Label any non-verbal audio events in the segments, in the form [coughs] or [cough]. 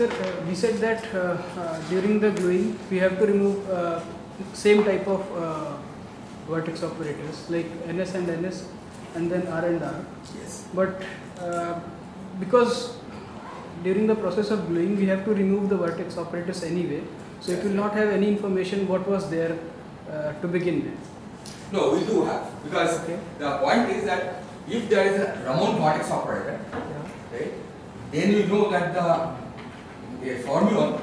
Sir, uh, we said that uh, uh, during the gluing we have to remove uh, same type of uh, vertex operators like NS and NS and then R and R. Yes. But uh, because during the process of gluing we have to remove the vertex operators anyway, so it will not have any information what was there uh, to begin with. No, we do have because Okay. the point is that if there is a Ramond vertex operator, Yeah. right, then you know that the a fermion,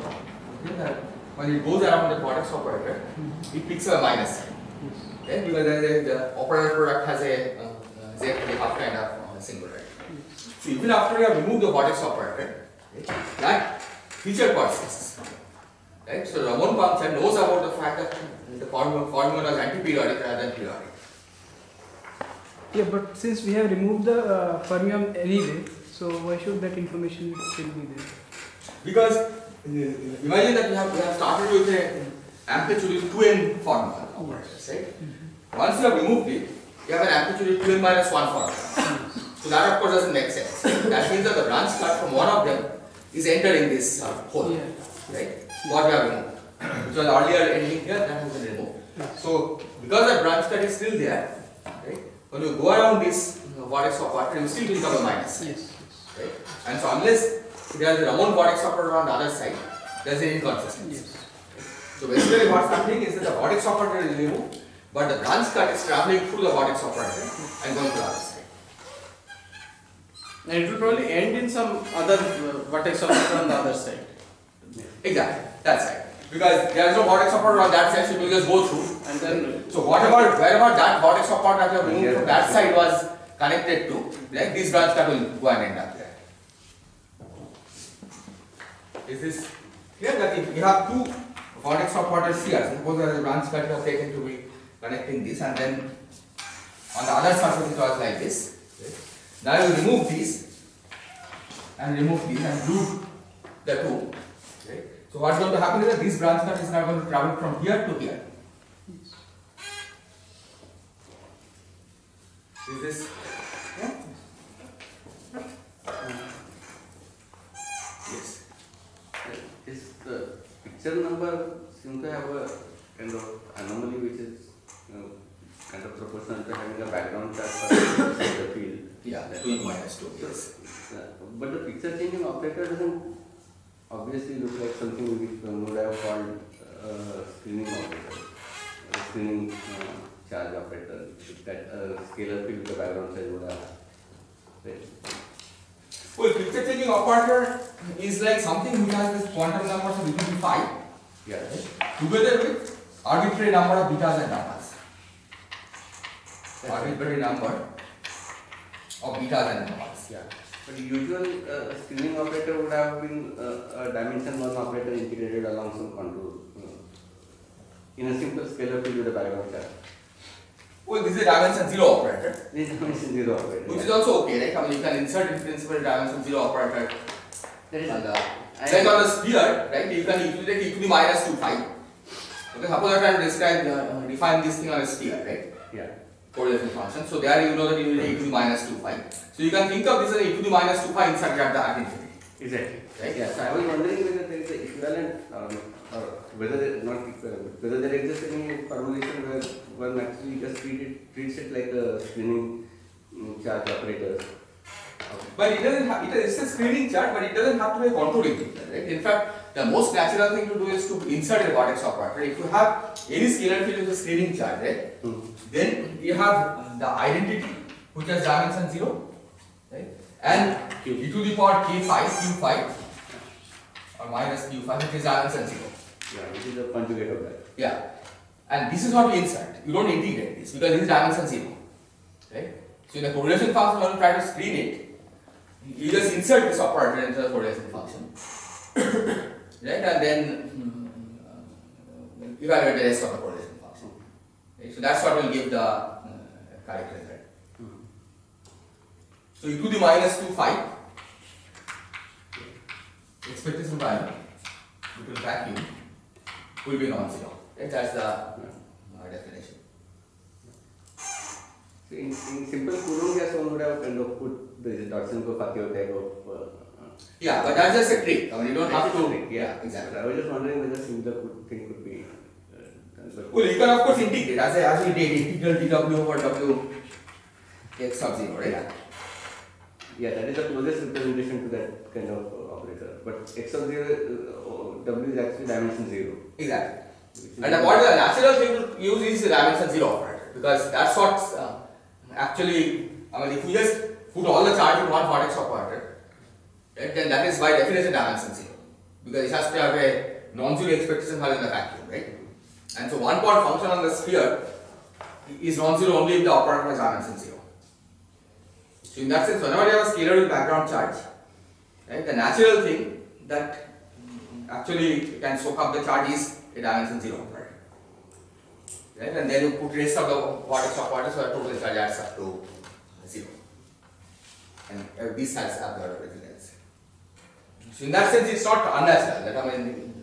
okay, that when it goes around the vertex operator, Mhm. it picks a minus sign. Yes. Okay, because the, the operator product has a uh, uh, Z half kind of uh, singularity. Yes. So even after you have removed the vertex operator, okay, that feature persists. Right? So Ramond function knows about the fact that the formula, formula is antiperiodic rather than periodic. Yeah, but since we have removed the uh, fermion anyway, so why should that information still be there? Because imagine that we have, we have started with a amplitude is 2n formula operators, right? Once you have removed it, you have an amplitude 2n minus 1 formula. [laughs] So that of course doesn't make sense. That means that the branch cut from one of them is entering this uh, hole. Yeah. right? What we have removed. [clears throat] Which was earlier ending here, that has been removed. So, because that branch cut is still there, right? When you go around this uh, vortex of water, you still become a minus, Yes. right? And so, unless there is a Ramond vertex operator on the other side, there is an inconsistency. Yes. So, basically, what's happening is that the vertex operator is removed, but the branch cut is traveling through the vertex operator and going to the other side. And it will probably end in some other uh, vortex vertex operator on the other side. Exactly, that's right. Because there is no vertex operator on that side, so it will just go through. And then So whatever, wherever that vortex that you have removed from that side was connected to, like this branch that will go and end up there. Is this clear that if you have two vortex of parts here, suppose there is a branch you have taken to be connecting this and then on the other surface it was like this. Now you remove these and remove these and glue the two. So what's going to happen is that this branch cut is now going to travel from here to here. Is this? Yeah? The picture number seem to have a kind of anomaly which is you know, kind of proportional to having a background for the field. Yeah, That- 2 minus 2, yes. Uh, But the picture changing operator doesn't obviously look like something which one would have called uh, screening operator, uh, screening uh, charge operator that uh, scalar field with the background size would have. Right? Well, picture changing operator is like something which has this quantum numbers of equal to 5 Yeah. together with arbitrary number of betas and gammas. Arbitrary number of betas and gammas. Yeah. But usual uh, screening operator would have been uh, a dimension one operator integrated along some contour. You know, in a simple scalar field with a background charge. Well, this is a dimension 0 operator. This is dimension zero operator. Which is also okay, right? I mean, you can insert in principle dimension 0 operator That is, on the Like on the sphere, right? You can equal take e to the minus 2 pi. Okay, suppose I try to describe, uh, define this thing on a sphere, right? yeah. Correlation function. So there you know that you will take e to the minus 2 pi. So you can think of this as e to the minus 2 pi inside at the infinity. Exactly. Right? Yeah. So I was wondering whether there is a equivalent, um, or whether not equivalent, whether there exists any formulation where one actually just treat it, treats it like a screening mm, charge operators. But it doesn't have, it is a screening charge, but it doesn't have to be a contouring feature, right? In fact, the most natural thing to do is to insert a vertex operator. If you have any scalar field with a screening charge, right? Hmm. Then you have the identity, which has dimension 0, right? And e to the power k5, q5, or minus q5, which is dimension 0. Yeah, which is the conjugate of that. Yeah. And this is what we insert. You don't integrate this because this is dimension 0. Right? So in the correlation function, when you try to screen it, you just insert this operator into the correlation function. [coughs] right? And then mm, evaluate the rest of the correlation function. Right? So that's what will give the uh, correct result. So e to the minus 2 phi expectation value between vacuum will be non-zero. That's the uh, definition. So in, in simple Coulomb gas, one would have kind of put the Dodson-Fatio type of uh, Yeah, but that's just a trick. I mean, you don't have to. trick, Yeah, exactly. I was just wondering whether similar could, thing could be uh, Well, you can of course integrate as, I- as we did integral dw over w x sub 0, right? Yeah, yeah, that is the closest representation to that kind of uh, operator. But x of 0, uh, w is actually dimension 0. Exactly. And what the natural thing to use is the dimension 0 operator because that's what uh, actually, I mean, if we just put all the charge in one vertex operator, right, then that is by definition dimension 0 because it has to have a non-zero expectation value in the vacuum, right? And so one point function on the sphere is non-zero only if the operator has dimension 0. So in that sense, whenever you have a scalar with background charge, right, the natural thing that actually can soak up the charge is a dimension 0 operator. Right? And then you put rest of the vertex operators so that total charge adds up to 0. And these sides have the resilience. So in that sense, it's not unnatural. That I mean,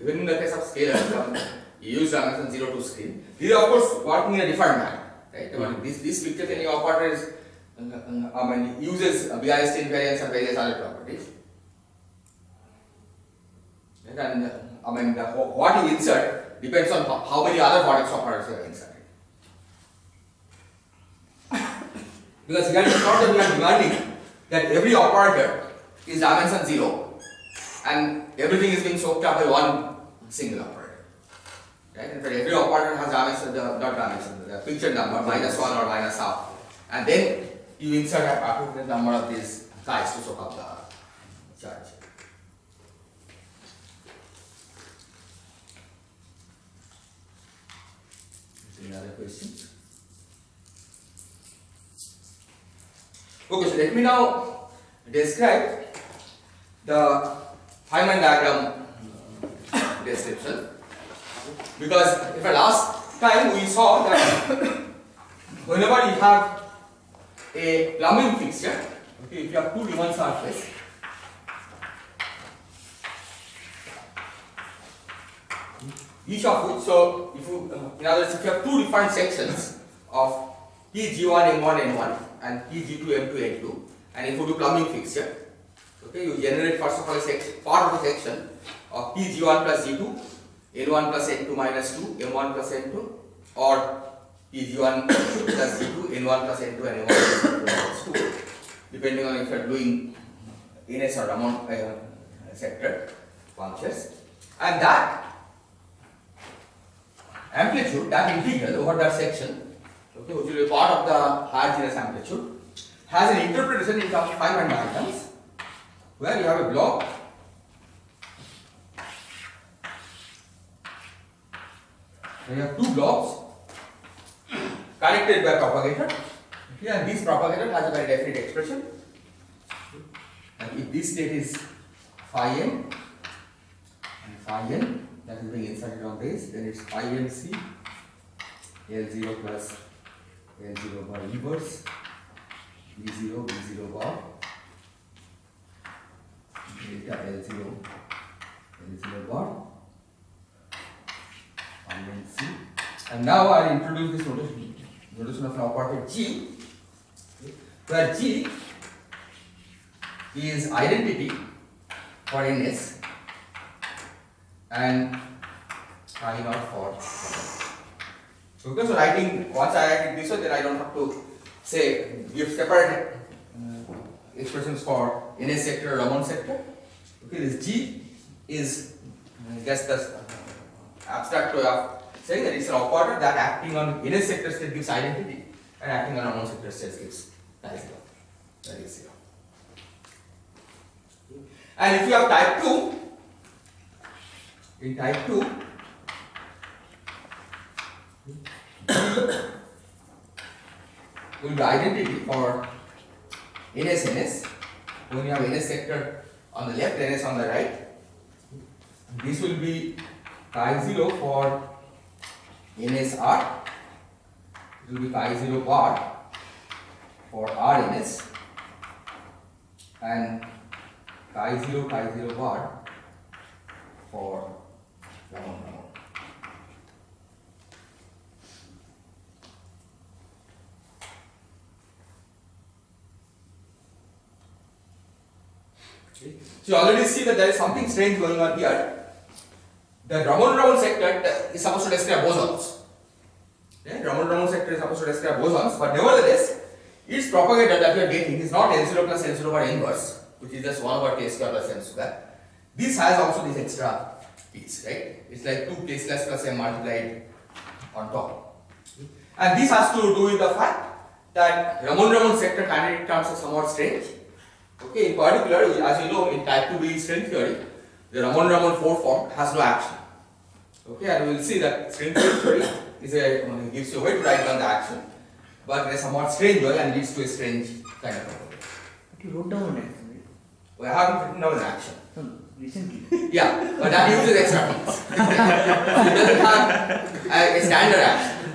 even in the case of scalars, [coughs] um, you use dimension 0 to scale. These are of course working in a different manner. Right? I mean, this, this picture changing operator is, uh, uh, I mean, uses BRST invariance and various other properties. And uh, I mean, the, what you insert depends on how, how many other vertex operators you are inserting. because here it's not that we are demanding that every operator is dimension 0 and everything is being soaked up by one single operator. Right? In fact, every operator has dimension, the, not dimension, the picture number, minus 1 or minus half. And then you insert a appropriate number of these guys to soak up the charge. Any other questions? Okay, so let me now describe the Feynman diagram uh, description. Because if I last time we saw that whenever you have a plumbing fixture, okay, if you have two Riemann surface, each of which, so if you, uh, in other words, if you have two different sections of PG1, M1, N1 and PG2, M2, N2, and if you do plumbing fixture, okay, you generate first of all a section, part of the section of PG1 plus G2, N1 plus N2 minus 2, M1 plus N2, or PG1 [coughs] plus G2, N1 plus N2, and M1 plus N2 minus 2, depending on if you are doing NS or Ramond uh, sector functions, and that amplitude, that integral over that section, okay, which will be part of the higher genus amplitude, has an interpretation in terms of Feynman diagrams, where you have a block you have two blocks connected by propagator. Okay, and this propagator has a very definite expression. And if this state is phi m and phi n, that is being inserted on this, then it's phi m c L0 plus L0 bar inverse B0 B0 bar delta L0 L0 bar phi n c. And now I'll introduce this notation, notation of an operator G. Where G is identity for NS and I naught for so because writing once I write it this then I don't have to say give separate uh, expressions for NS sector or Ramond sector. Okay this G is just the abstract way of saying that it's an operator that acting on NS sector state gives identity and acting on Ramond sector state gives that is zero. And if you have type 2 in type 2 will be identity for NS NS when you have NS sector on the left NS on the right this will be chi 0 for NSR it will be chi 0 bar for RNS and chi 0 chi 0 bar for. Okay. So you already see that there is something strange going on here. The Ramond-Ramond uh, sector is supposed to describe bosons. Okay. Ramond-Ramond sector is supposed to describe bosons, but nevertheless, its propagator that we are getting is not n0 plus n0 over inverse, which is just 1 over k square plus n square. This has also this extra piece, right? It's like 2 k plus plus m multiplied on top. And this has to do with the fact that Ramond-Ramond sector kinetic terms are somewhat strange. Okay, in particular, as you know, in type 2B string theory, the Ramond-Ramond 4 form has no action. Okay, and we will see that string [coughs] theory is a, gives you a way to write down the action, but in a somewhat strange way and leads to a strange kind of problem. But you wrote down on it, right? We haven't written down an action. Recently. Yeah, but that uses extra things. it doesn't have a, standard action.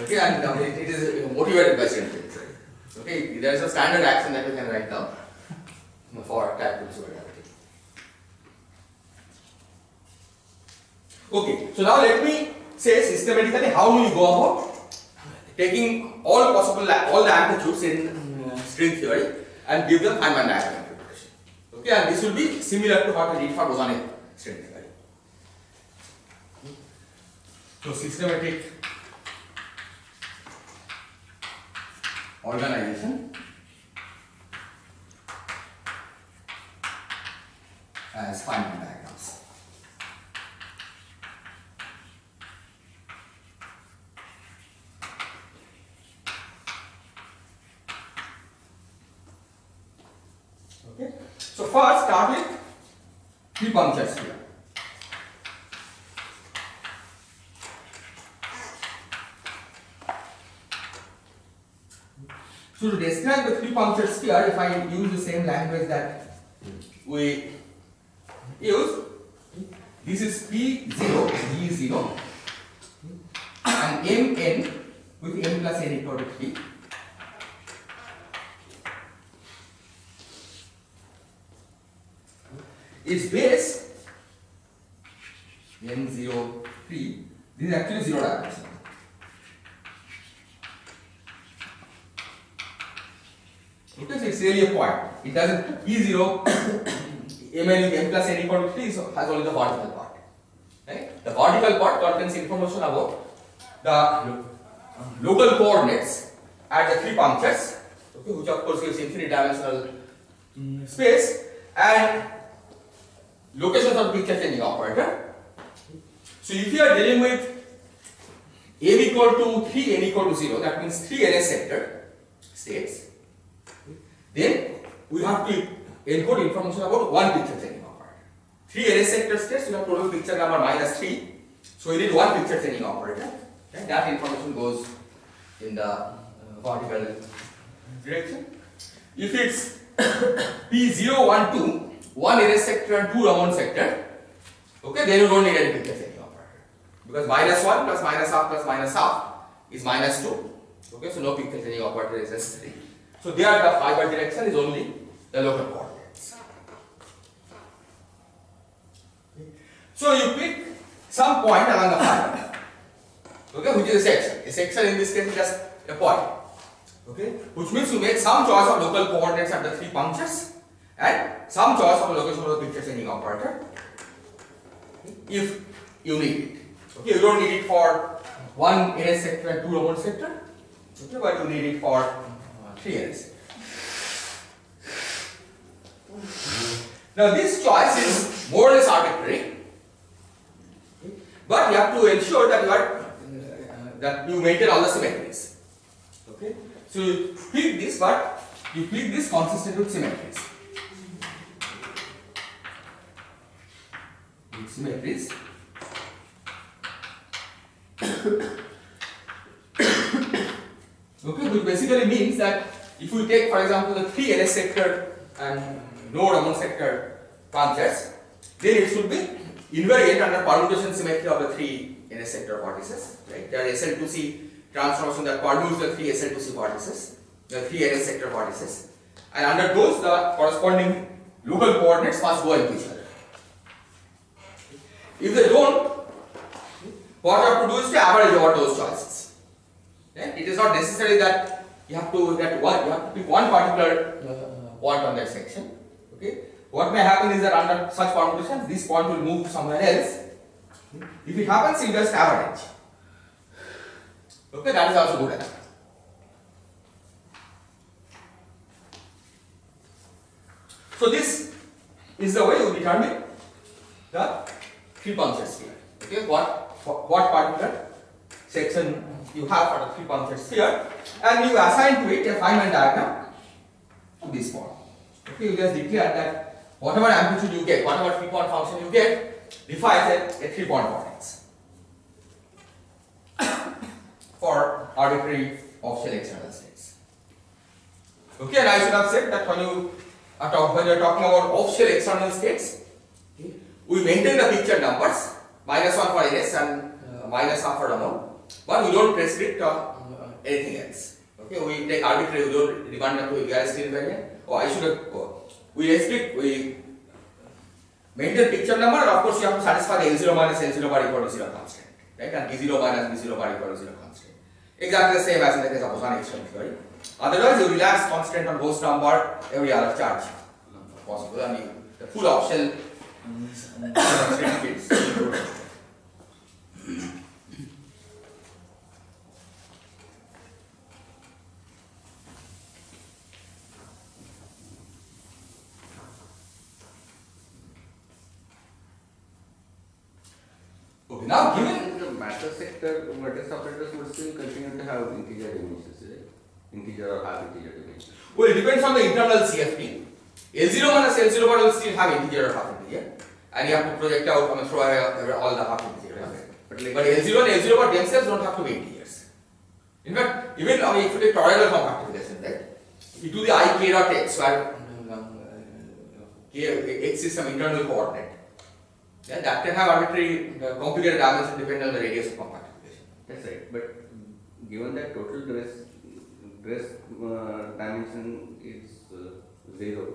Okay, and um, it, it is motivated by theory. Okay, there is a standard action that we can write down for type 2 supergravity. Okay, so now let me say systematically how do you go about taking all possible all the amplitudes in uh, string theory and give them Feynman diagram. Okay, and this will be similar to what we did for bosonic string theory. So systematic organization as Feynman diagrams. Okay. So first start with three punctures here. So to describe the three punctures here, if I use the same language that we use, this is P0, G0, and Mn with m plus n equal to 3. Its base n0, 3, this is actually 0 dimension. Okay, so it's really a point. It doesn't P0 mn m plus n equal to 3 so has only the vertical part. Right? The vertical part contains information about the local coordinates at the three punctures, okay, which of course gives infinite dimensional mm, space and locations of picture changing operator. So if you are dealing with m equal to 3, n equal to 0, that means 3 NS sector states, then we have to encode information about one picture changing operator. 3 NS sector states, you have to know picture number minus 3, so you need one picture changing operator, that information goes in the uh, vertical direction. If it's [coughs] P012, one NS sector and two Ramond sector, okay, then you don't need any picture changing operator. Because minus 1 plus minus half plus minus half is minus 2. Okay, so no picture changing operator is necessary. So there the fiber direction is only the local coordinates. Okay. So you pick some point along the fiber. Okay, which is a section. A section in this case is just a point. Okay, which means you make some choice of local coordinates at the three punctures and some choice of location of the picture changing operator if you need it. Okay, you don't need it for one NS sector and two remote sector. Okay, but you need it for three NS. Now this choice is more or less arbitrary, but you have to ensure that you are uh, that you maintain all the symmetries. Okay, so you pick this, but you pick this consistent with symmetries. Symmetries. [coughs] okay, which basically means that if you take, for example, the three NS sector and node among sector punctures, then it should be invariant under permutation symmetry of the three NS sector vertices. Right? There are SL2C transformation that permutes the three SL2C vertices, the three NS sector vortices, and under those the corresponding local coordinates must go into each other. If they don't, what you have to do is to average over those choices. Okay? It is not necessary that you have to get one, you have to pick one particular point on that section. Okay, what may happen is that under such permutations, this point will move somewhere else. If it happens, you just average. Okay, that is also good enough. So this is the way you determine three puncture sphere. Okay, what what particular section you have for the three puncture here, and you assign to it a Feynman diagram to this point. Okay, you just declare that whatever amplitude you get, whatever three point function you get, defines a, a three point vertex [coughs] for arbitrary off-shell external states. Okay, and I should have said that when you are talk, when you are talking about off-shell external states, we maintain the picture numbers minus one for S and uh, minus half for unknown, but we don't restrict uh, anything else. Okay, we take arbitrary, we don't demand them to equality invariant. Oh, I should have. Oh, we restrict, we maintain picture number, and of course you have to satisfy the L0 minus L0 bar equal to 0 constant right? And B0 minus B0 bar equal to 0 constant Exactly the same as in the case of boson exchange theory. Otherwise, you relax constant on host number every other charge possible. I mean, the full option. Okay, now given the matter sector vertex operators would still continue to have integer dimensions, right? Integer or half integer dimensions. Well, it depends on the internal CFT. L0 minus L0 bar will still have integer or half integer. And you have to project out, I mean, throw away all the half integer. But like But L0 and L0 bar themselves don't have to be integers. In fact, even I mean, if you take toroidal form factorization, right? You do the i k dot x, where um, uh, k, x is some internal coordinate. Yeah, that can have arbitrary uh, complicated dimension depending on the radius of form factorization. That's right. But given that total dress dress uh, dimension is uh, zero,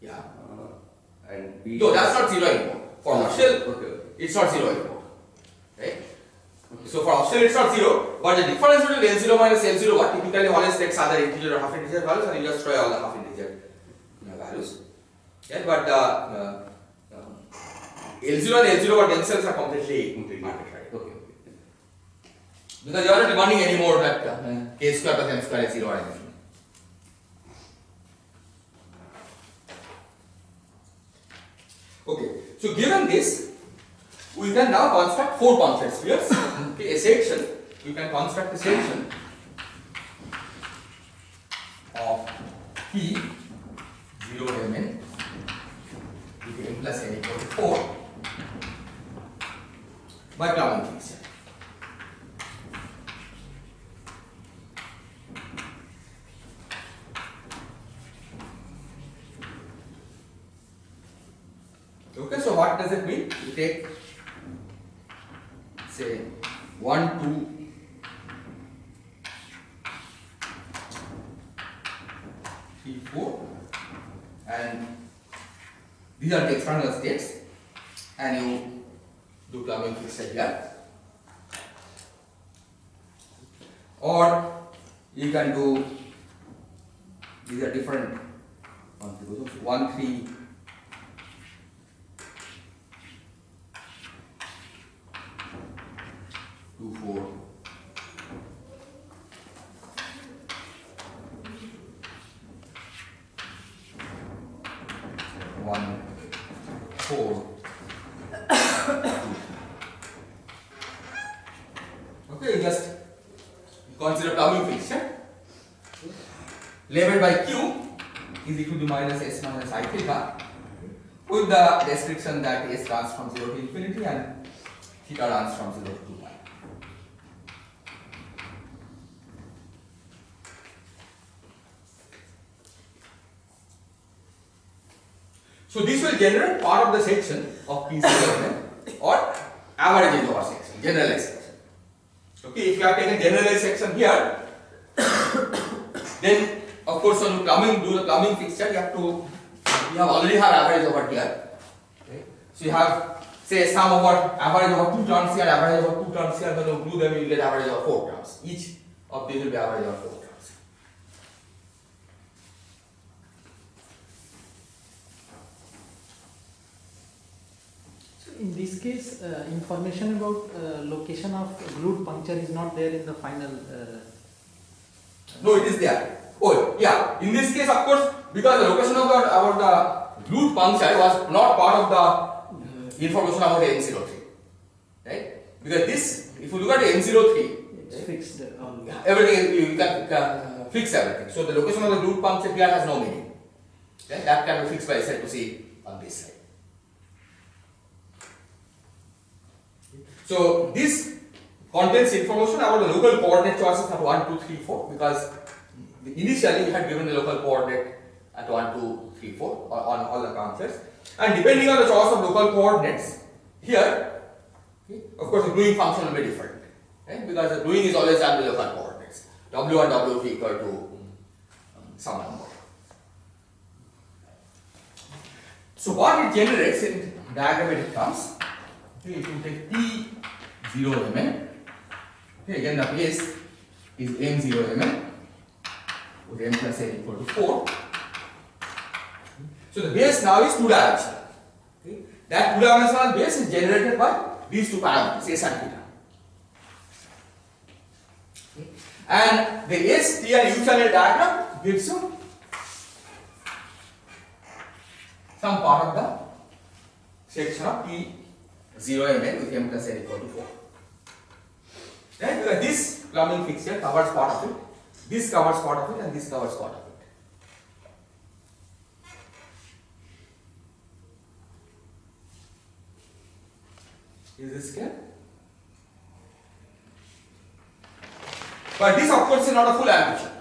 Yeah. uh, and B. No, that's not zero anymore. For Marshall, Okay. okay. it's not zero anymore. Right? So for option it's not zero, but the difference between L0 minus L0 what typically always takes either integer or half integer values and you just try all the half integer values. Yeah, but uh, uh, um, L0 and L0 what themselves are completely Completely. Okay. okay. Because you are not demanding anymore that uh, k square plus m square is zero or anything. Okay, so given this, we can now construct four punctured spheres. [laughs] okay, a section, we can construct a section of P 0 mn with n plus n equal to 4 by plumbing fixture. Okay, so what does it mean? You take say 1, 2, three, 4 and these are the external states and you do plumbing fixture here or you can do these are different 1, 3, So this will generate part of the section of P0 or average over section, generalized section. Okay, if you have taken generalized section here, then of course you plumbing do the plumbing fixture, you have to you have already have average over here. Okay, so you have say sum over average over two terms here, average over two terms here. When you glue them, you get average over four terms. Each of these will be average over four in this case, uh, information about uh, location of root puncture is not there in the final. Uh, No, it is there. Oh, yeah. In this case, of course, because the location of the about the root puncture was not part of the information about the N03, right? Because this, if you look at the N03, it's fixed. uh, on- everything you can uh, fix everything. So the location of the root puncture here has no meaning. Okay? That can be fixed by Z to C on this side. So this contains information about the local coordinate choices at 1, 2, 3, 4 because initially we had given the local coordinate at 1, 2, 3, 4 on, on all the counters and depending on the choice of local coordinates here okay, of course the gluing function will be different okay, because the gluing is always done with local coordinates w and w equal to um, some number. So what it generates in diagrammatic terms If you take T 0 Mn, okay, again the base is M 0 Mn with M plus N equal to 4. So the base now is two dimensional. Okay. That two dimensional base is generated by these two parameters S and theta. And the S, and U channel diagram gives you some part of the section of T 0 mm with m plus n equal to 4. Right? Because this plumbing fixture covers part of it, this covers part of it, and this covers part of it. Is this clear? But this of course is not a full amplitude.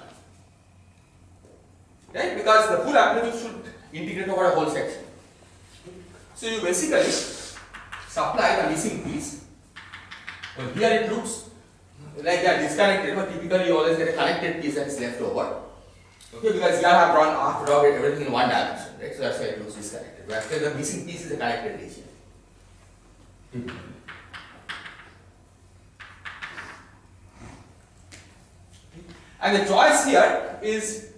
Right? Because the full amplitude should integrate over a whole section. So you basically supply the missing piece. Well, here it looks like they are disconnected, but typically you always get a connected piece that is left over. Okay, because here I have drawn, have drawn everything in one dimension, right? So that's why it looks disconnected. But actually the missing piece is a connected region. Hmm. And the choice here is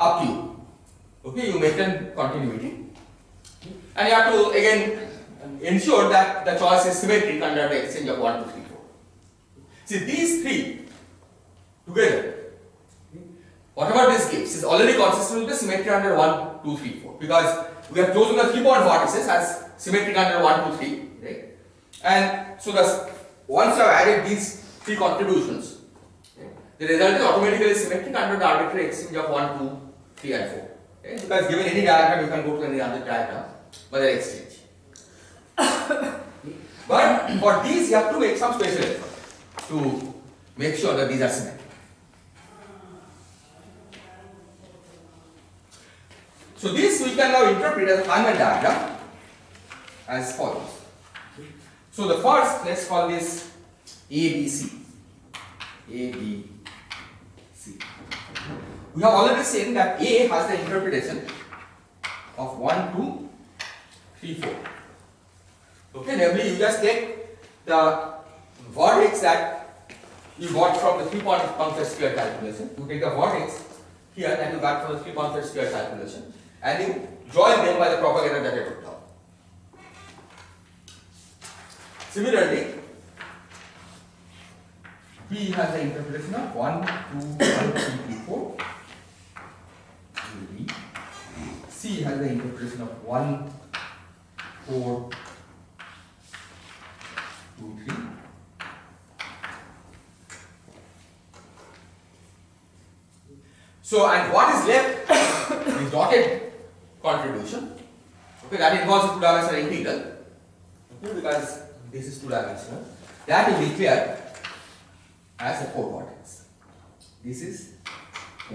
up to you. Okay, you maintain continuity. And you have to again ensure that the choice is symmetric under the exchange of 1, 2, 3, 4. See, these three together, whatever this gives, is already consistent with the symmetry under 1, 2, 3, 4. Because we have chosen the three point vertices as symmetric under 1, 2, 3, right? And so, thus, once you have added these three contributions, the result is automatically symmetric under the arbitrary exchange of 1, 2, 3, and 4. Okay? Because given any diagram, you can go to any other diagram by the exchange. [coughs] but for these, you have to make some special effort to make sure that these are symmetric. So this we can now interpret as a Feynman diagram as follows. So the first, let's call this ABC. ABC. We have already seen that A has the interpretation of 1, 2, 3, 4. Okay, namely you just take the vertex that you got from the three point puncture sphere calculation. You take the vertex here that you got from the three puncture sphere calculation and you join them by the propagator that I took down. Similarly, P has the interpretation of 1, 2, 1, 3, 3, 4. B. C has the interpretation of 1, 4, 2, 3. So, and what is left is dotted contribution. Okay, that involves a two dimensional integral. Okay, because this is two dimensional. That is clear as a four vertex. This is a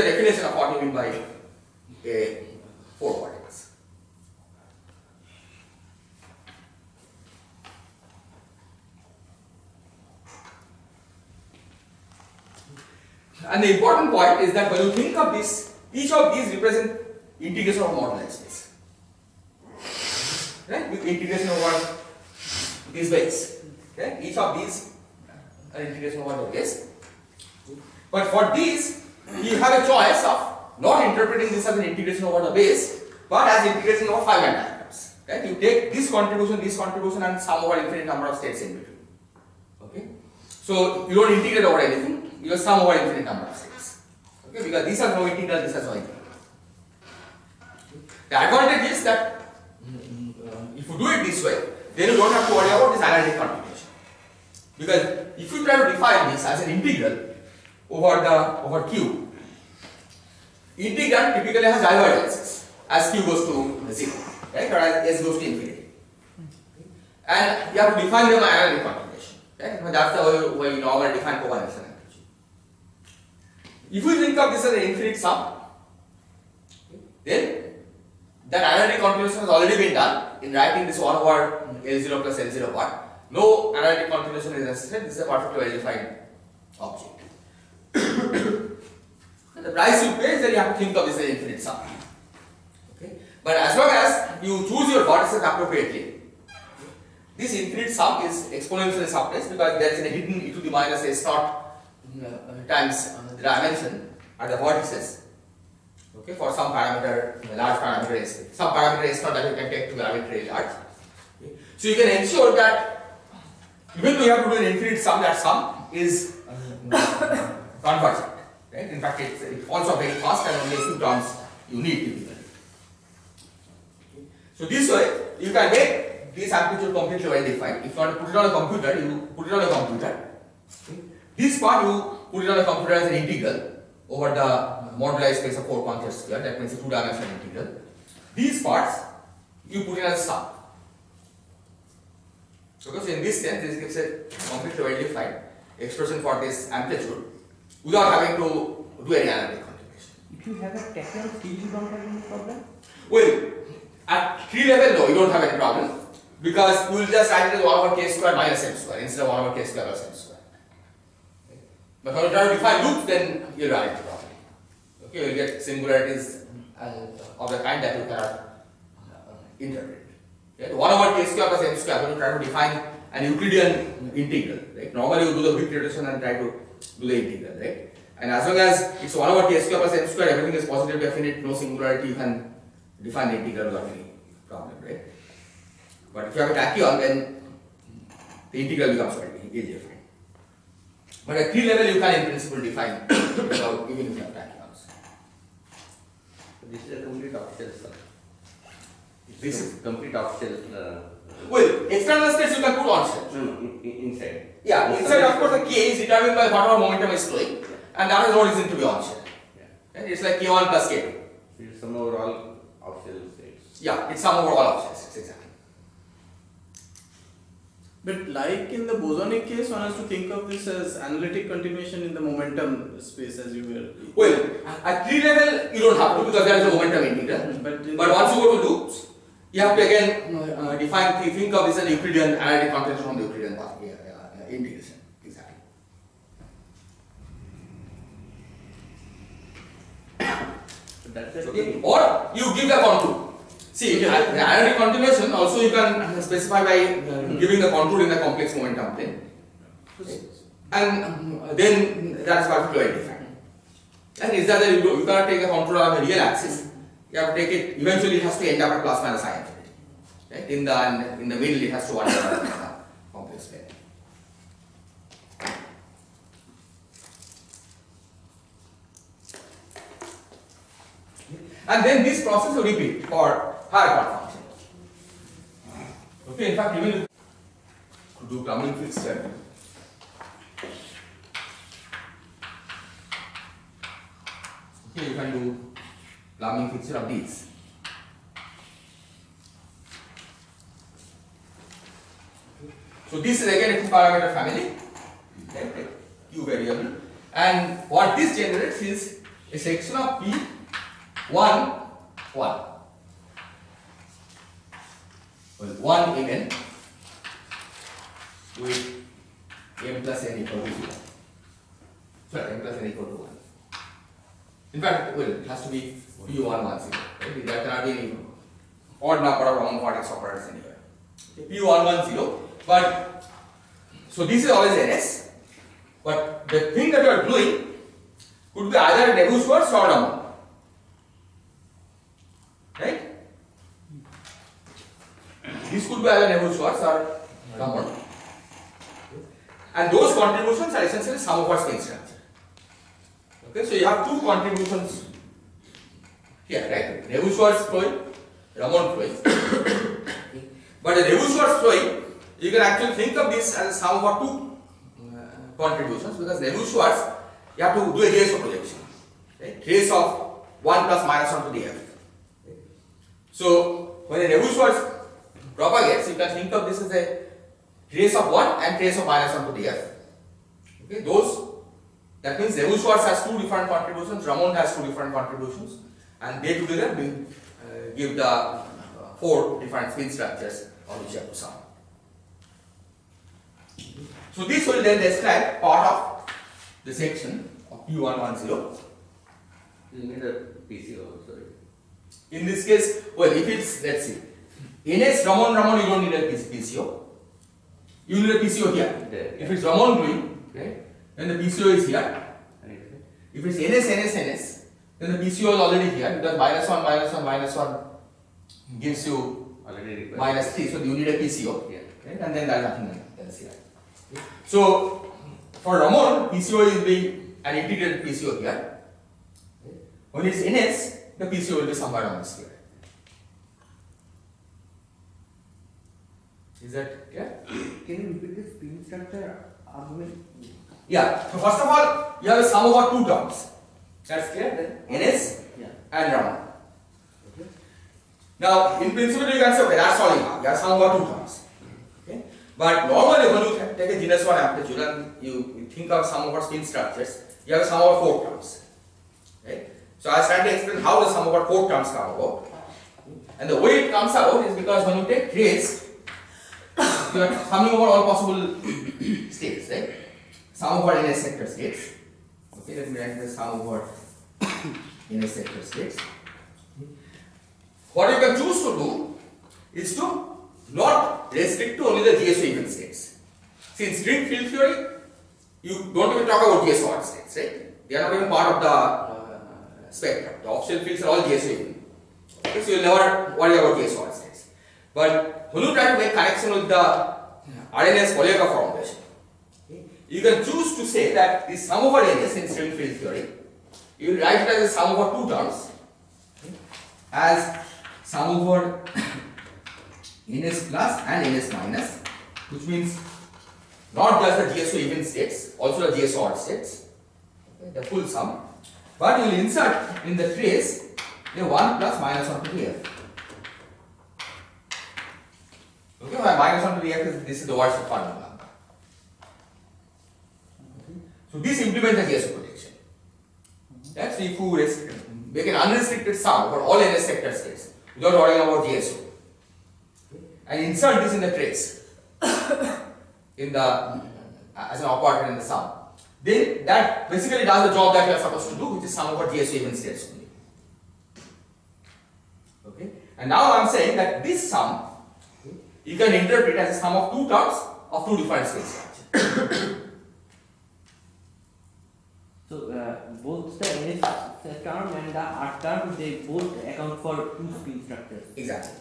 a definition of what we mean by a four vertex. And the important point is that when you think of this, each of these represent integration of moduli space. Right? With integration over these base. Okay? Each of these are integration over the base. But for these, you have a choice of not interpreting this as an integration over the base, but as integration over Feynman diagrams. Right? You take this contribution, this contribution, and sum over infinite number of states in between. Okay. So you don't integrate over anything. You sum over infinite number of states. Okay. Because these are no integral. This is no integral. The advantage is that uh, if you do it this way, then you don't have to worry about this analytic continuation. Because if you try to define this as an integral over the over q, integral typically has divergences as q goes to zero, right? Or as s goes to infinity. And you have to define them analytic continuation. Right? But that's the way, you normally define covariance analogy. If you think of this as an infinite sum, then that analytic continuation has already been done in writing this 1 over L0 plus L0 1. No analytic continuation is necessary. This is a perfectly well defined object. [coughs] the price you pay is that you have to think of this as an infinite sum. Okay? But as long as you choose your vertices appropriately, this infinite sum is exponentially suppressed because there is a hidden e to the minus s naught uh, times uh, the dimension at the vertices okay, for some parameter, large parameter s, some parameter s naught that you can take to be arbitrarily large. Okay. So you can ensure that even though you have to do an infinite sum, that sum is uh, [coughs] convergent. In fact, it's, it falls off very fast and only a few terms you need typically. Okay. So this way, you can make this amplitude completely well defined. If you want to put it on a computer, you put it on a computer. Okay. This part you put it on a computer as an integral over the moduli space of 4 conjugate square, that means a two dimensional integral. These parts you put in as sum. Because in this sense, this gives a completely well defined expression for this amplitude without having to do any analytic continuation. If you have a technical field, you don't have any problem? Well, at tree level, no, you don't have any problem because you will just write it as 1 over k square minus m square instead of 1 over k square plus m square. Okay. But when you try to define loops, then you'll write it properly. Okay, you'll get singularities uh, of the kind that you cannot uh, interpret. Okay. 1 over k square plus m square, when you try to define an Euclidean integral, right? Normally you do the Wick rotation and try to do the integral, right? And as long as it's 1 over k square plus m square, everything is positive definite, no singularity, you can define the integral without any problem, right? But if you have a tachyon, then the integral becomes easy defined. But at tree level, you can in principle define [coughs] without even if you have tachyons. This is a complete off-shell This is- complete off-shell. Uh, Well, external states you can put on shell. no, no, in, in, inside. Yeah, inside of course the k is determined by whatever momentum is flowing, and that is no reason to be on shell. Yeah. Right? It's like k1 plus k2. So it's somehow all off-shell states. Yeah, it's sum over all of shells. Exactly. But like in the bosonic case, one has to think of this as analytic continuation in the momentum space as you were. Well, at tree level you don't have to because there is a momentum integral. But in But once you go to loops, you have to again uh, define, think think of this as an Euclidean analytic computation from the Euclidean path, integration. Exactly. So that's the thing. Or you give the contour. See, Yeah. the analytic continuation also you can specify by uh, giving the contour in the complex momentum plane. And um, then that is particularly defined. And is that the, you, you cannot take the contour on the real axis. You have to take it, eventually it has to end up at plus minus i infinity. Right? In the, in the middle it has to wander [laughs] around the complex plane. And then this process will repeat for higher part function. Okay, in fact, even to do plumbing fixture, okay, you can do plumbing fixture of these. So this is again a two parameter family, okay, Q variable, and what this generates is a section of P 1 1 well 1 in n with m plus n equal to 0 sorry m plus n equal to 1 in fact well it has to be p1 1 0 right? There cannot be any odd number of wrong vertex operators anywhere. Okay, p1 1 0 but so this is always ns but the thing that you are doing could be either a Neveu-Schwarz or Ramond. Right? This could be either Neveu-Schwarz or Ramond. And those contributions are essentially sum of spin structure. Okay, so you have two contributions here, right? Neveu-Schwarz flowing, Ramond flowing. [coughs] but the Neveu-Schwarz you can actually think of this as a sum of two uh, contributions because Neveu-Schwarz, you have to do a GSO projection. Right? Trace of 1 plus minus 1 to the f. So, when a Neveu-Schwarz propagates, you can think of this as a trace of 1 and trace of minus 1 to the f. Okay, those that means Neveu-Schwarz has two different contributions, Ramond has two different contributions, and they together will uh, give the uh, four different spin structures on which you have to sum. So this will then describe part of the section of P110. You need a PCO, sorry. In this case, well, if it's let's see, NS Ramond Ramond, you don't need a PCO. You need a PCO here. There, If it's Ramond doing, right, then the PCO is here. Right. If it's NS, NS, NS, then the PCO is already here because minus 1, minus 1, minus 1 gives you Already minus 3, so you need a PCO. Yeah. Right? And then there's nothing else here. So, for Ramond, PCO is being an integrated PCO here. When it's NS, the PCO will be somewhere on this here. Is that clear? [clears throat] Can you repeat the spin structure argument? Yeah. So first of all, you have a sum over two terms. That's clear. Then NS Yeah. and Ramond. Now, in principle, you can say, okay, that's all you have. You have sum over two terms. Okay. But normally, when you take a genus one amplitude and you, think of sum over spin structures, you have a sum over four terms. Right. So I was trying to explain how the sum over four terms come about. And the way it comes out is because when you take trace, you are summing over all possible states, right? Sum over NS sector states. Okay, let me write the sum over NS sector states. What you can choose to do is to not restrict to only the GSO even states. In string field theory, you don't even talk about GSO odd states, right? They are not even part of the uh, spectrum. The optional fields are all GSO even. Okay, so you'll never worry about GSO odd states. But you try to make connection with the RNS Polyakov formulation, okay, you can choose to say that the sum over NS in string field theory, you will write it as a sum over two terms. Okay, as sum over [coughs] ns plus and ns minus, which means not just the GSO even states, also the GSO odd states, okay, the full sum. But you will insert in the trace a 1 plus minus 1 to the f. Okay, my minus 1 to the f is this is the Warship formula. So this implements the GSO projection. That's if you restrict, make mm-hmm. an unrestricted sum for all NS sector states without worrying about GSO. Okay? And insert this in the trace [coughs] in the uh, as an operator in the sum. Then that basically does the job that you are supposed to do, which is sum over GSO even states only. Okay? And now I am saying that this sum you can interpret it as a sum of two terms of two different states. [coughs] So uh, both the NS term and the R term they both account for two spin structures. Exactly.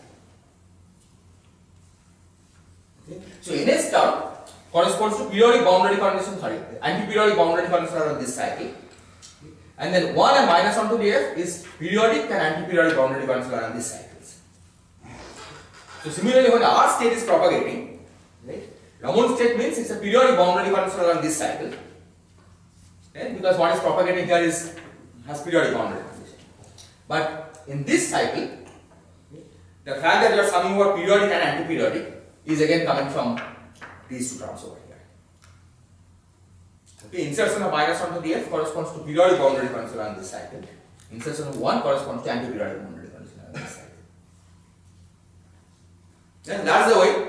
Okay. So NS term corresponds to periodic boundary condition, sorry, anti-periodic boundary condition on this cycle. And then 1 and minus 1 to the f is periodic and anti-periodic boundary condition on this cycles. So similarly, when R state is propagating, right, Ramond state means it's a periodic boundary condition on this cycle. Right? Because what is propagating here is has periodic boundary condition. But in this cycle, the fact that you are summing over periodic and anti-periodic is again coming from these two terms over here. Okay, insertion of minus 1 to the f corresponds to periodic boundary condition on this cycle. Insertion of 1 corresponds to anti-periodic boundary condition on this cycle. Then that's the way.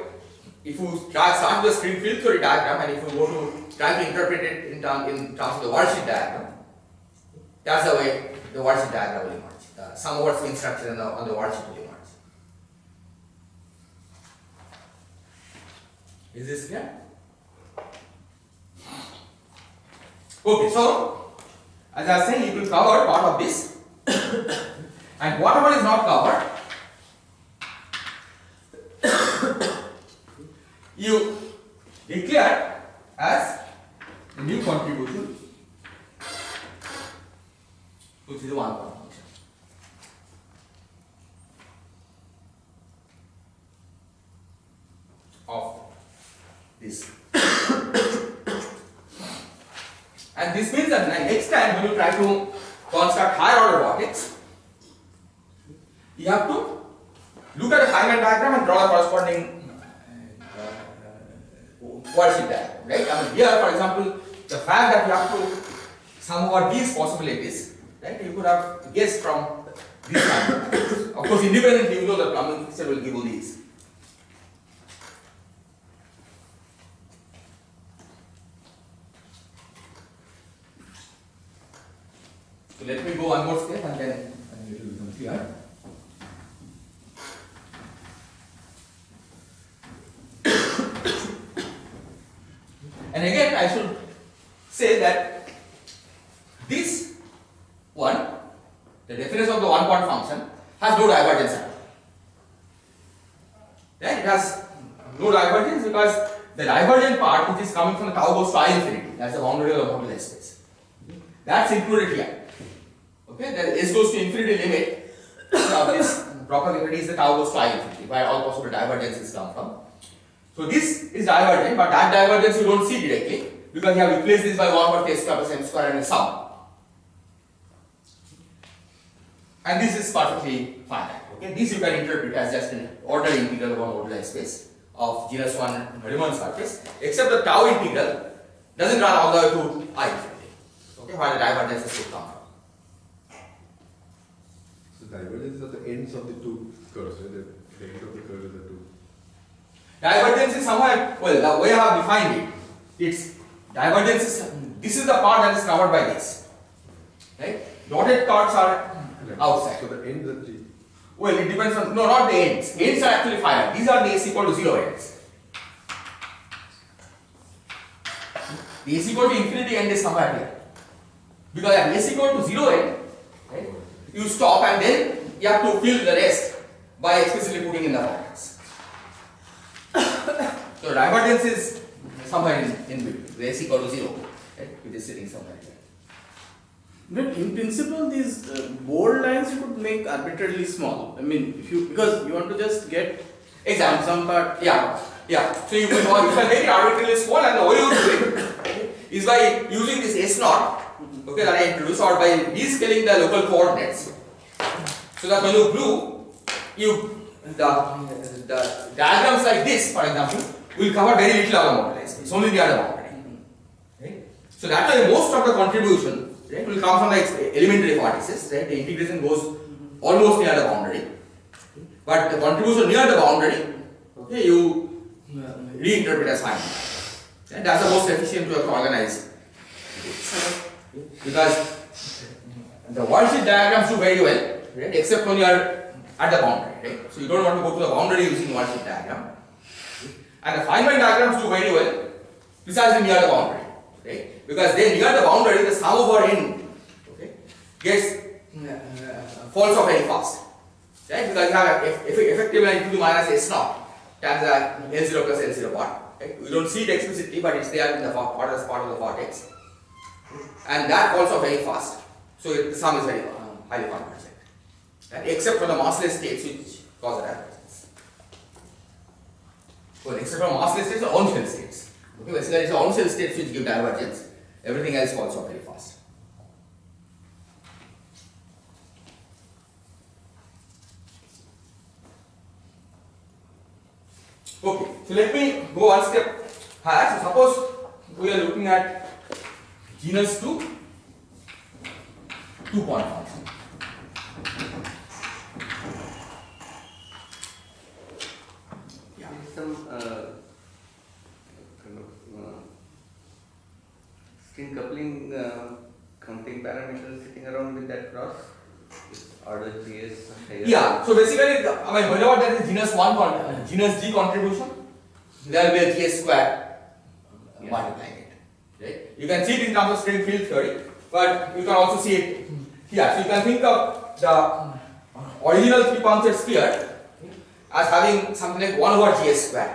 If you start with the string field theory diagram and if you go to try to interpret it in, term, in terms of the worldsheet diagram, that's the way the worldsheet diagram will emerge. The sum over spin structure on the, on the worldsheet will emerge. Is this clear? Okay, so as I was saying, it will cover part of this, [coughs] and whatever is not covered, [coughs] you declare as a new contribution, which is one point of this. [coughs] and this means that next time when you try to construct higher order rockets you have to look at the Feynman diagram and draw the corresponding uh, worldsheet diagram, right? I mean, here, for example, the fact that you have to sum over these possibilities, right? You could have guessed from these. Of course, independently, you know the plumbing fixture will give you these. So let me go one more step and then it will become clear. And again, I should say that this one, the definition of the one point function, has no divergence at all. Right? It has no divergence because the divergent part which is coming from the tau goes to infinity, that's the boundary of the modulus space. That's included here. Okay, then s goes to infinity limit [coughs] of this property is the tau goes to infinity, where all possible divergences come from. So this is divergent, but that divergence you don't see directly because you have replaced this by 1 over k square plus m square and a sum. And this is perfectly finite. Okay, this you can interpret as just an order integral over moduli space of genus 1 Riemann surface, except the tau integral doesn't run all the way to i infinity. Okay, where the divergences would come from. So divergence are the ends of the two curves, right? The, the end of the curve is the two. Divergence is somewhere, well, the way I have defined it, it's divergence is, this is the part that is covered by this. Right? Dotted parts are outside. So the ends are Well, it depends on, no, not the ends. Ends are actually finite. These are the s equal to 0 ends. The s equal to infinity end is somewhere here. Because at s equal to 0 end, right, you stop and then you have to fill the rest by explicitly putting in the brackets. So divergence is somewhere in, in between, the s equal to 0, right, which is sitting somewhere here. But in principle, these uh, bold lines you could make arbitrarily small. I mean, if you because you want to just get Exactly. some part. Yeah, yeah. So you can, you can make it arbitrarily small and the way you do it is by using this S naught, okay, that I introduced, or by rescaling the local coordinates. So that when you glue, you the, the diagrams like this, for example, will cover very little of the modulus. It's only the other boundary. Right? So that way most of the contribution right, will come from the elementary vertices, right? The integration goes almost near the boundary. But the contribution near the boundary, okay, you reinterpret as finite. And that's the most efficient way to organize. Because the worldsheet diagrams do very well, right? Except when you are at the boundary, right? So you don't want to go to the boundary using worldsheet diagram. And the Feynman diagrams do very well precisely near the boundary, right? Because they near the boundary, the sum over n, okay, gets uh, falls off very fast, right? Because you have eff- eff- effective line to minus s naught times the L0 plus L0 part. Right? We don't see it explicitly, but it's there in the part as part of the vertex, and that falls off very fast. So it, the sum is very uh, highly convergent, right? except for the massless states which cause a Well, except for massless states, the on-shell states. Okay, basically it's on-shell states which give divergence. Everything else falls off very fast. Okay, so let me go one step higher. So suppose we are looking at genus 2, 2 point function. Yeah. There's some uh, kind of uh, string coupling uh, counting parameters sitting around with that cross. Order GS. higher. Yeah, so basically, the- I mean, whenever there is genus 1 con- uh, genus G contribution, there will be a GS square Yeah. multiplying it. Right? You can see it in terms of string field theory. but you can also see it here. So you can think of the original three puncture sphere as having something like 1 over gs square.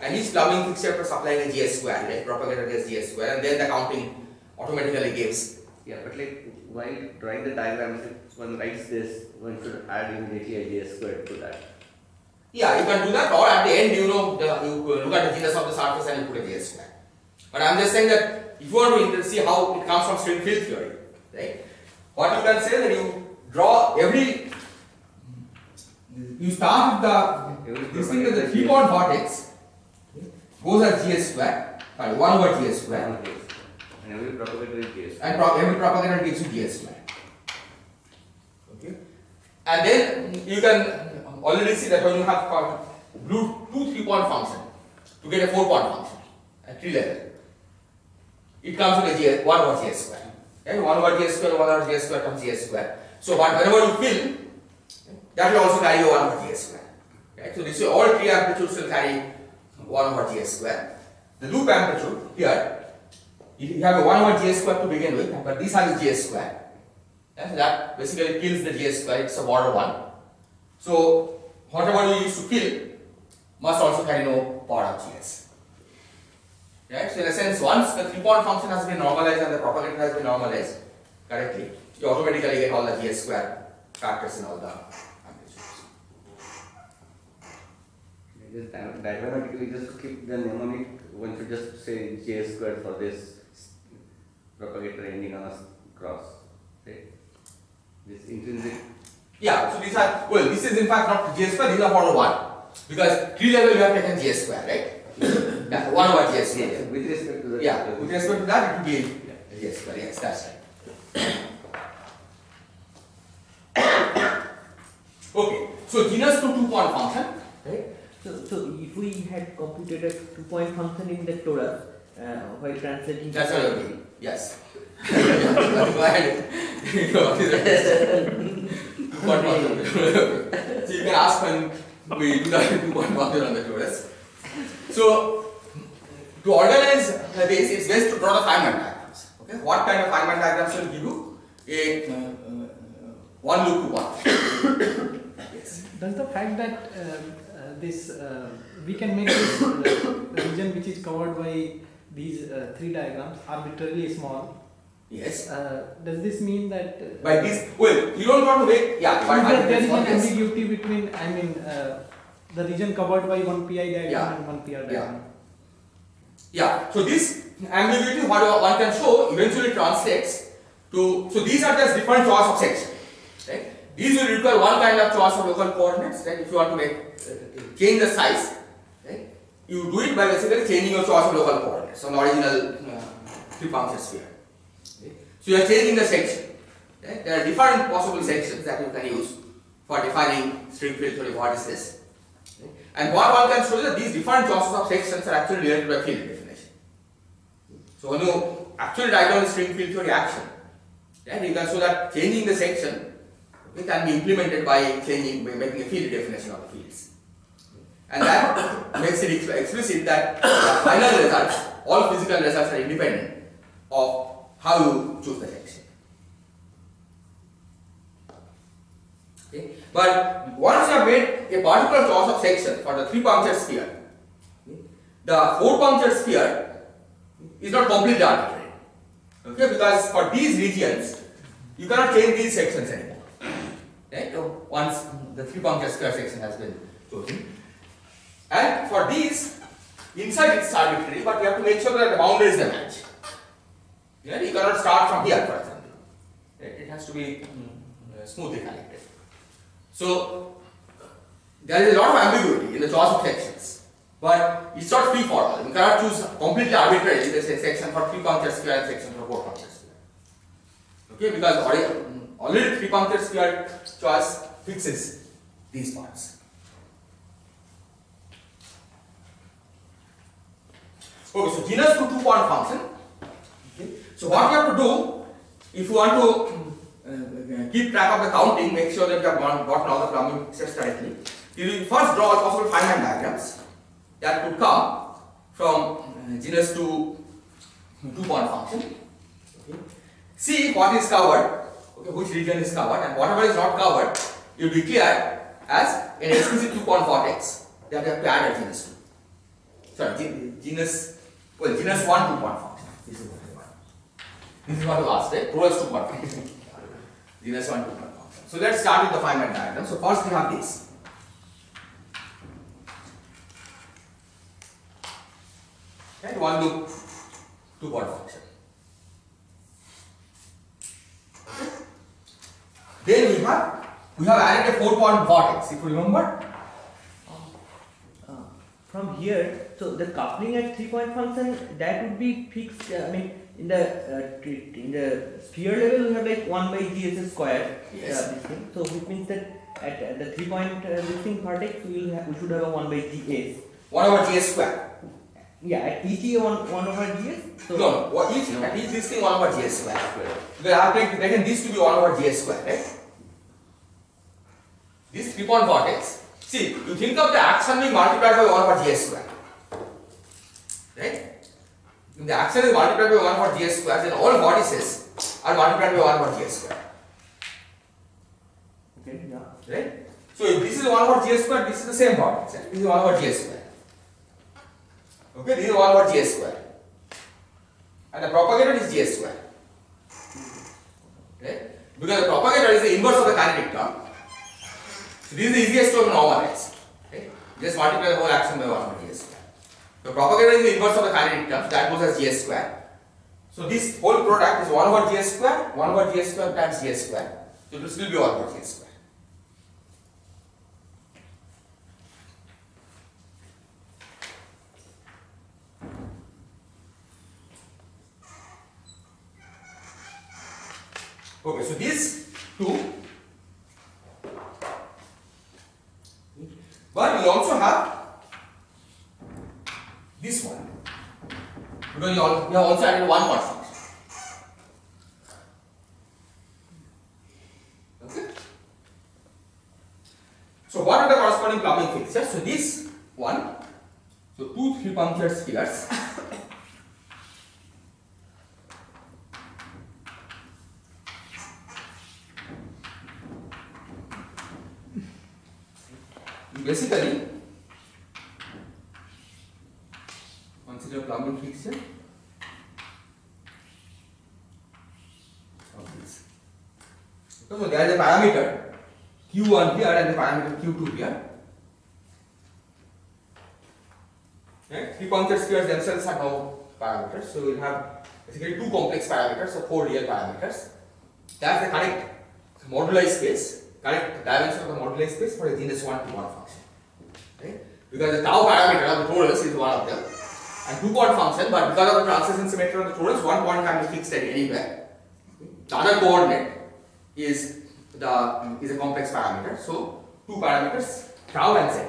And each plumbing fixture for supplying a gs square, right? Propagator gets gs square, and then the counting automatically gives. Yeah, but like while drawing the diagram, if one writes this, one should add immediately a j square to that. Yeah, you can do that, or at the end, you know, the, you uh, look at the genus of the surface and you put a gs square. But I'm just saying that if you want to see how it comes from string field theory, right? What you can say that you draw every, you start with the, this thing is the three-point vertex, goes as gs square, sorry, 1 over gs square, And every propagator is j and pro every propagator gives you gs square. Okay? And then you can already see that when you have got group two three point function to get a four point function at three level, it comes with a gs, 1 over gs square. Right? 1 over gs square, 1 over gs square comes gs square. So what, whenever you fill, that will also carry a 1 over gs square. Right? So this is all three amplitudes will carry 1 over gs square. The loop amplitude here you have a 1 over gs square to begin with, but this has a gs square. Yeah, so that basically kills the gs square, it's a border 1. So, whatever you used to kill must also carry no power of gs. Right? So, in a sense, once the three point function has been normalized and the propagator has been normalized correctly, you automatically get all the gs square factors in all the amplitudes. Just di- diagrammatically, just keep the mnemonic, one should just say j squared for this propagator ending on a cross. Right? This intrinsic. Yeah, so these are, well, this is in fact not j square, these are order 1. Because tree level you have taken j square, right? [coughs] yeah, 1 over j square. Yeah, with respect to the. Yeah, with respect to that, it will be yes, but yes, that's right. [coughs] [coughs] okay, so genus to two point function, right? So, so if we had computed a two-point function in the torus uh, while translating That's to what you're. Yes. Go ahead. Go ahead. Two point function. so you can ask when we do that two point function on the torus. So to organize the base, it's best to draw the Feynman diagrams. Okay, what kind of Feynman diagrams will give you a uh, uh, one loop to one. [coughs] yes. Does the fact that um, uh, this uh, we can make this uh, region which is covered by these uh, three diagrams arbitrarily small? Yes. Uh, does this mean that By this, well, you don't want to make yeah. But there, there is an ambiguity between I mean uh, the region covered by one PI diagram Yeah. and one PR diagram? Yeah, yeah. so this ambiguity, what one can show, eventually translates to, so these are just different choice of section, right? These will require one kind of choice of local coordinates, right? If you want to make, change the size, right? You do it by basically changing your choice of local coordinates on the original uh, three puncture sphere. So you are changing the section, right? There are different possible sections that you can use for defining string field theory, what is this? And what one can show is that these different choices of sections are actually related by field definition. So when you actually write down the string field theory action, right, you can show that changing the section it can be implemented by changing by making a field definition of the fields. And that [coughs] makes it explicit that the final results, all physical results are independent of how you choose the section. Okay. But once you have made a particular choice of section for the three punctured sphere, the four punctured sphere is not completely arbitrary. Okay, because for these regions, you cannot change these sections anymore. So once the three puncture square section has been chosen. And for these, inside it's arbitrary, but you have to make sure that the boundaries are match. Yeah, you cannot start from here, for example. It has to be mm, uh, smoothly connected. So there is a lot of ambiguity in the choice of sections, but it's not free for all. You cannot choose completely arbitrarily the se- section for three puncture square and section for four puncture sphere. Okay, because already, three puncture sphere choice fixes these parts. Okay, so genus to two point function. Okay. So what you have to do, if you want to uh, keep track of the counting, make sure that you have gotten all the plumbing steps correctly, you will first draw possible Feynman diagrams that could come from uh, genus to two point function. Okay. see what is covered, which region is covered, and whatever is not covered, you declare as an explicit two-point vertex that you have to add a genus to. Sorry, genus, well, genus 1 two-point. This is what I want. This is what you asked, right? Two-point function. genus 1 two-point. So let's start with the Feynman diagram. So first we have this. Right, one loop, two-point function. Then we have we have added a four point vertex. If you remember, Uh, from here, so the coupling at three point function that would be fixed. Uh, I mean, in the uh, in the sphere level, we have like one by gs square. Yes. Uh, this thing. So which means that at uh, the three point uh, this thing vertex, we will have, we should have a one by gs. one over gs square. Yeah, at each a one one over gs. So No, no, what each at each this thing one over gs square. I have taken taken this to be one over gs square, right? This point vertex. See, you think of the action being multiplied by one over gs square, right? If the action is multiplied by one over gs square, then all vertices are multiplied by one over gs square. okay, yeah. right? So if this is 1 over GS square, this is the same vertex. Right? This is 1 over g square. Okay, this is 1 over g square. And the propagator is g square. Right? Because the propagator is the inverse of the kinetic term. So this is the easiest to normalize. Okay? Just multiply the whole action by 1 over g square. The propagator is the inverse of the kinetic term, so that goes as g square. So this whole product is 1 over g square, 1 over g square times g square. So it will still be 1 over g square. Okay, so these two, but we also have this one because we have also added one more function. Okay. So what are the corresponding plumbing fixtures? So this one, so two three punctured spheres. [laughs] basically consider plumbing fixture of this. So there is a parameter q1 here and the parameter q2 here. Right? Three punctured spheres themselves are no parameters, so we'll have basically two complex parameters, so four real parameters. That's the correct moduli space, correct dimension of the moduli space for a genus 1 to 1 function. Right? Because the tau parameter of the torus is one of them. And two point function, but because of the translation symmetry of the torus, one point can be fixed at anywhere. The other coordinate is the is a complex parameter. So two parameters, tau and z.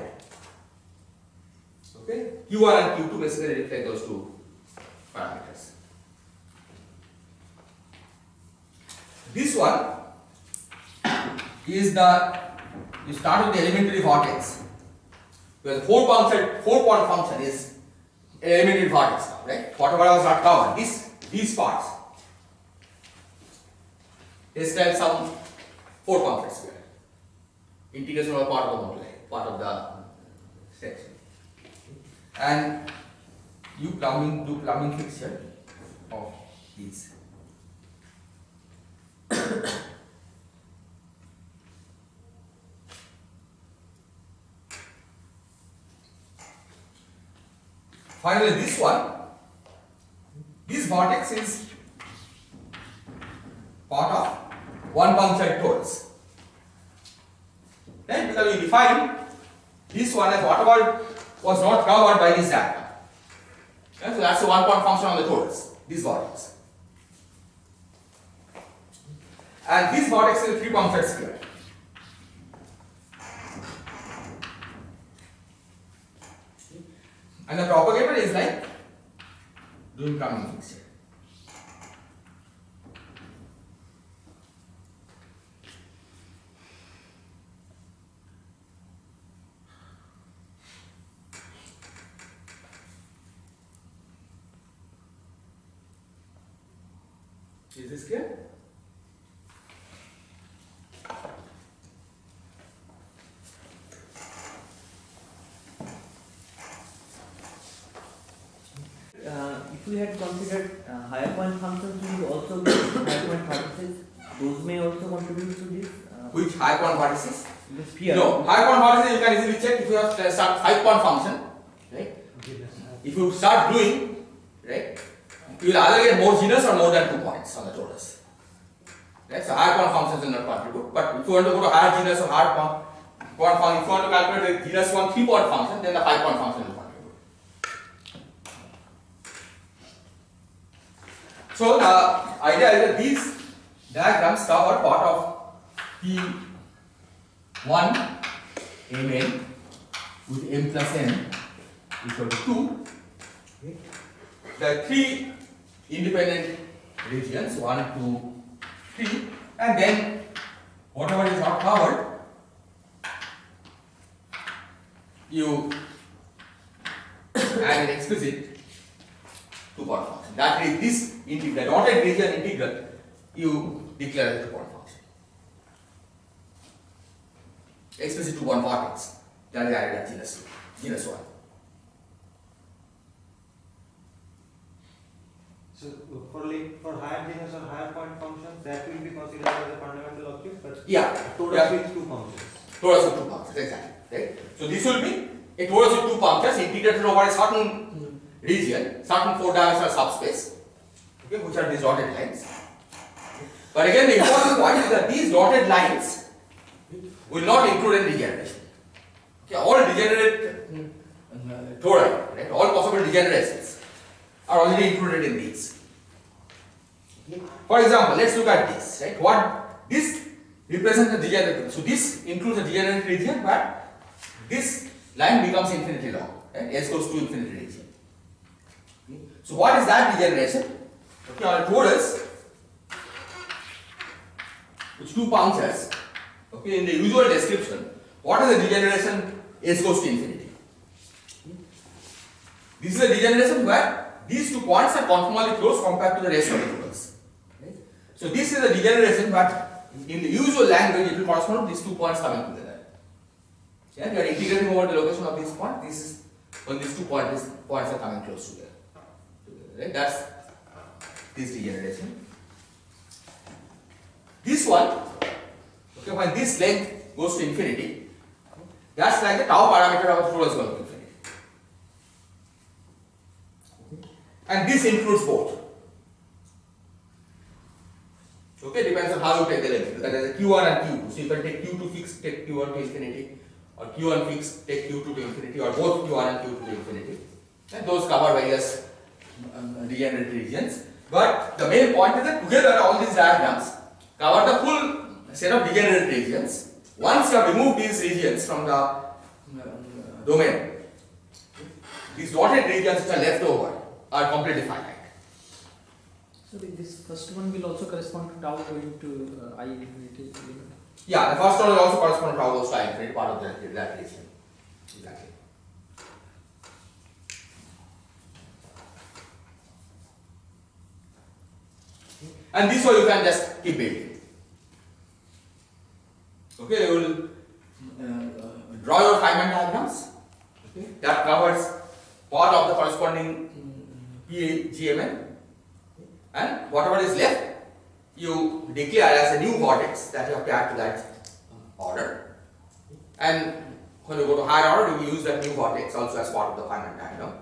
Okay, q1 and q2 basically reflect those two parameters. This one is the you start with the elementary vertex because four function four point function is elementary vertex right? Whatever was not covered, this these parts describe some four complex square. Integration of part of the moduli, part of the section. And you plumbing do plumbing fixture of these. [coughs] Finally, this one, this vertex is part of one punctured torus. Right? Because we define this one as whatever was not covered by this diagram. Yeah, so that's the one point function on the torus, this vertex. And this vertex is a three punctured sphere. And the propagator is like doing plumbing fixture. Is this clear? if we had considered uh, higher point functions, we would also get higher point vertices. Those may also contribute to this. Uh, Which high point vertices? the sphere. No, high point vertices you can easily check if you have to start five point function, right? If you start doing, right, you will either get more genus or more than two points on the torus. Right? So higher point functions will not contribute, but if you want to go to higher genus or higher point, point function, if you want to calculate the genus one three point function, then the five point function will contribute. So the idea is that these diagrams cover part of P one mn with m plus n equal to 2. The three independent regions 1, 2, 3 and then whatever is not covered you [coughs] add an explicit two point function. That is this integral, dotted region integral you declare as a two point function. Explicit two point vertex that is added at genus, genus 1. So for like for higher genus or higher point functions, that will be considered as a fundamental object, but Yeah, total yeah. with two functions. torus with two punctures, exactly. Right? So this will be a torus with two punctures integrated over a certain region, certain four dimensional subspace, okay, which are these dotted lines. But again, the important point is that these dotted lines will not include any degeneration. Okay, all degenerate uh, tori, right, all possible degenerations are already included in these. Okay. For example, let's look at this, right? What this represents the degenerate. So this includes a degenerate region, but this line becomes infinitely long. Right? S goes to infinity region. Okay. So what is that degeneration? Okay, a torus, which two punctures. Okay, in the usual description, what is the degeneration S goes to infinity? This is a degeneration where these two points are conformally close compared to the rest of the torus. Right? So this is a degeneration, but in the usual language, it will correspond to these two points coming together. Yeah, we are integrating over the location of this point. This is when these two points, these points are coming close together. Right? That's this degeneration. This one, okay, when this length goes to infinity, that's like the tau parameter of a torus going to infinity. And this includes both. Okay, depends on how you take the limit. That is Q1 and Q2. So you can take Q2 fixed, take Q1 to infinity, or Q1 fixed, take Q2 to infinity, or both Q1 and Q2 to infinity. And those cover various um, degenerate regions. But the main point is that together all these diagrams cover the full set of degenerate regions. Once you have removed these regions from the um, domain, these dotted regions which are left over are completely finite. So the- this first one will also correspond to tau going to uh, i infinity. Yeah, the first one will also correspond to tau goes to infinity, part of that, that region. Exactly. And this way you can just keep building. Okay, you will uh, draw your Feynman diagrams. Okay, that covers part of the corresponding PGMN. And whatever is left, you declare as a new vertex that you have to add to that order. And when you go to higher order, you use that new vertex also as part of the Feynman diagram.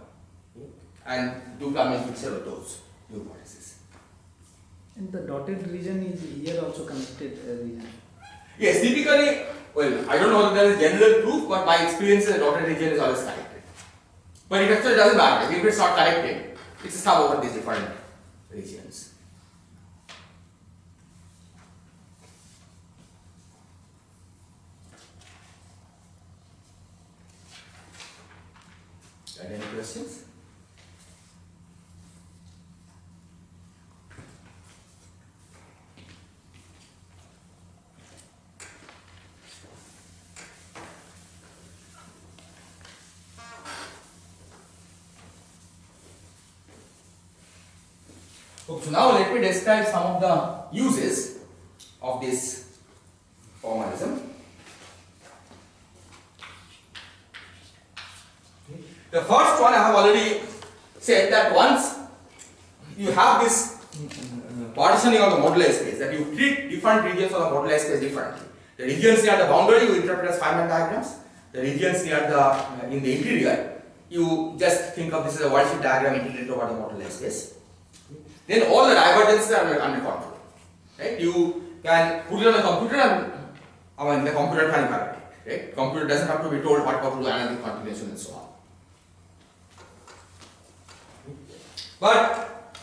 And do plumbing fixture of those new vertices. And the dotted region is here also connected uh, region. Yes, typically, well, I don't know whether there is general proof, but my experience is the dotted region is always connected. But it actually doesn't matter. If it's not connected, it's a sum over these different regions. Any questions? Okay, so now let me describe some of the uses of this formalism. The first one I have already said that once you have this partitioning of the moduli space that you treat different regions of the moduli space differently. The regions near the boundary you interpret as Feynman diagrams. The regions near the uh, in the interior you just think of this as a worldsheet diagram integrated over the moduli space. Then all the divergences are under, control. Right? You can put it on the computer and I mean the computer can evaluate. Right? Computer doesn't have to be told what to do analytic continuation and so on. But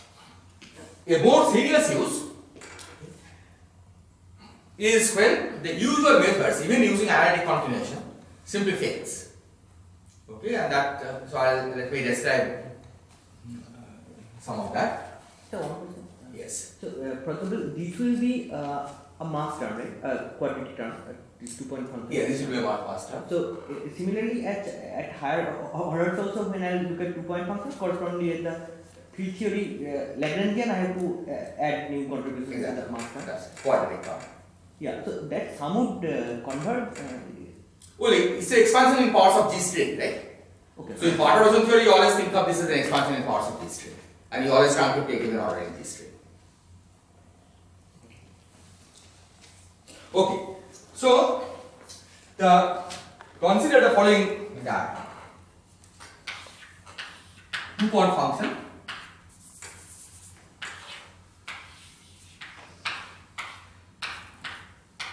a more serious use is when the usual methods, even using analytic continuation, simply fails. Okay, and that, uh, so I'll let me describe uh, some of that. So one question. Yes. So, uh, for example, this will be uh, a mass term, right? A quadratic term, uh, this two point function. Yeah, this will be a mark faster. So, uh, similarly, at at higher orders also, when I look at two point functions, correspondingly at the field theory uh, Lagrangian, I have to uh, add new contributions to Exactly. the mass term. That's quadratic term. Yeah, so that sum would uh, convert. Uh, Well, it's an expansion in powers of G string, right? okay. So in perturbation theory, you always think of this as an expansion in powers of G string. And you always try to take even order in G string. Okay, so the consider the following diagram. Two point function.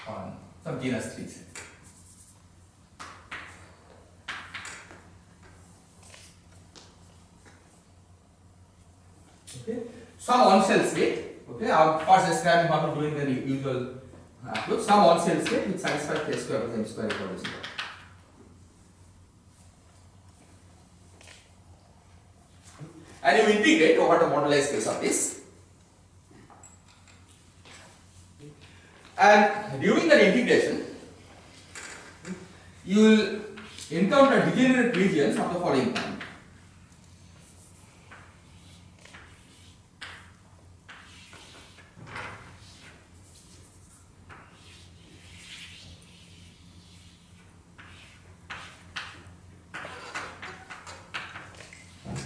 On some genus 3 set. Okay. Some on-shell state. Okay. I'm first describing how to do in the usual approach. Some on-shell state which satisfies k square plus m square equal to zero. And you integrate over the modularized space of this. And during that integration, you will encounter degenerate regions of the following kind.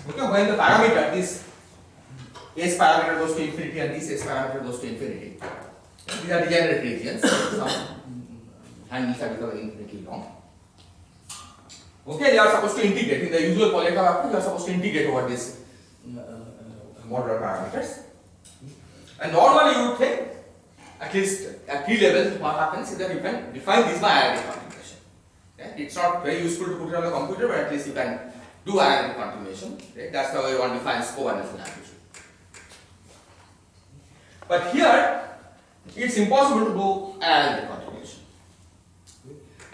Okay, when the parameter, this s parameter goes to infinity and this s parameter goes to infinity, these are degenerate regions. Some handles are becoming infinitely long. Okay, they are supposed to integrate. In the usual approach, they are supposed to integrate over these uh, uh, modular parameters. And normally you would think, at least at three levels, what happens is that you can define this by analytic continuation. Okay? It's not very useful to put it on the computer, but at least you can do analytic continuation. Right? That's the way one defines covariance and amplitude. But here, it's impossible to do analytic continuation.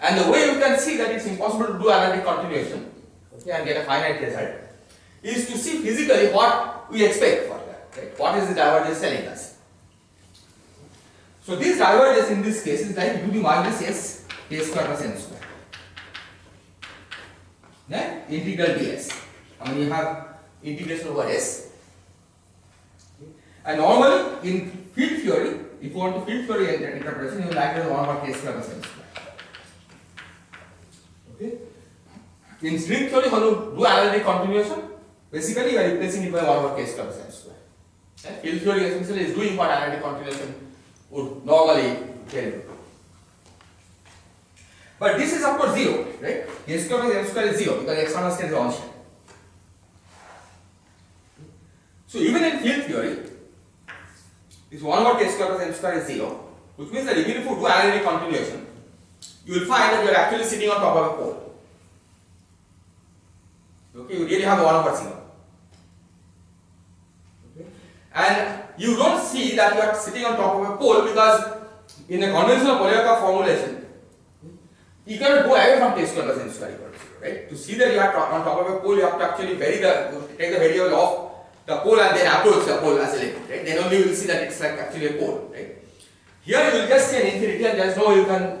And the way you can see that it's impossible to do analytic continuation okay, and get a finite result is to see physically what we expect for that. Right? What is the divergence telling us? So this divergence in this case is like u minus s k square plus n square. Integral ds. I mean you have integration over s. And normally in field theory, if you want to field theory and interpretation, you will write as 1 over k square plus n square. Okay. In string theory, when you do analytic continuation, basically you are replacing it by 1 over square plus n square. And field theory essentially is doing what analytic continuation would normally tell you. But this is of course 0, right? k square plus square is 0 because external state is constant. So even in field theory, this 1 over k square plus m square is 0, which means that even if you do analytic continuation, you will find that you are actually sitting on top of a pole. Okay, you really have a 1 over 0. Okay. And you don't see that you are sitting on top of a pole because in a conventional Polyakov formulation, you cannot go away from k square plus n square equal to 0, right? To see that you are on top of a pole, you have to actually vary the, take the variable of the pole and then approach the pole as a limit, right? Then only you will see that it's like actually a pole, right? Here you will just see an infinity and there is no you can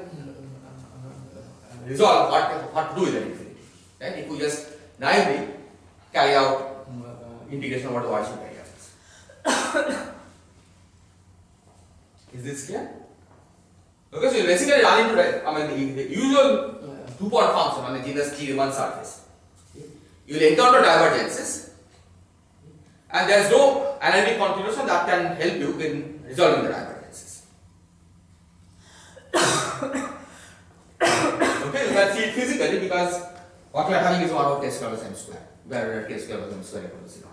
resolve what, what to do with that infinity. Right? If you just naively carry out uh, integration over the Weissman variables. [coughs] Is this clear? Okay, so you basically run into I mean, the, usual two point function on a genus G1 surface. You will encounter divergences and there is no analytic continuation that can help you in resolving the divergences. okay, you can see it physically because what we are having is 1 over k square plus m square, where k square plus m square equal to 0.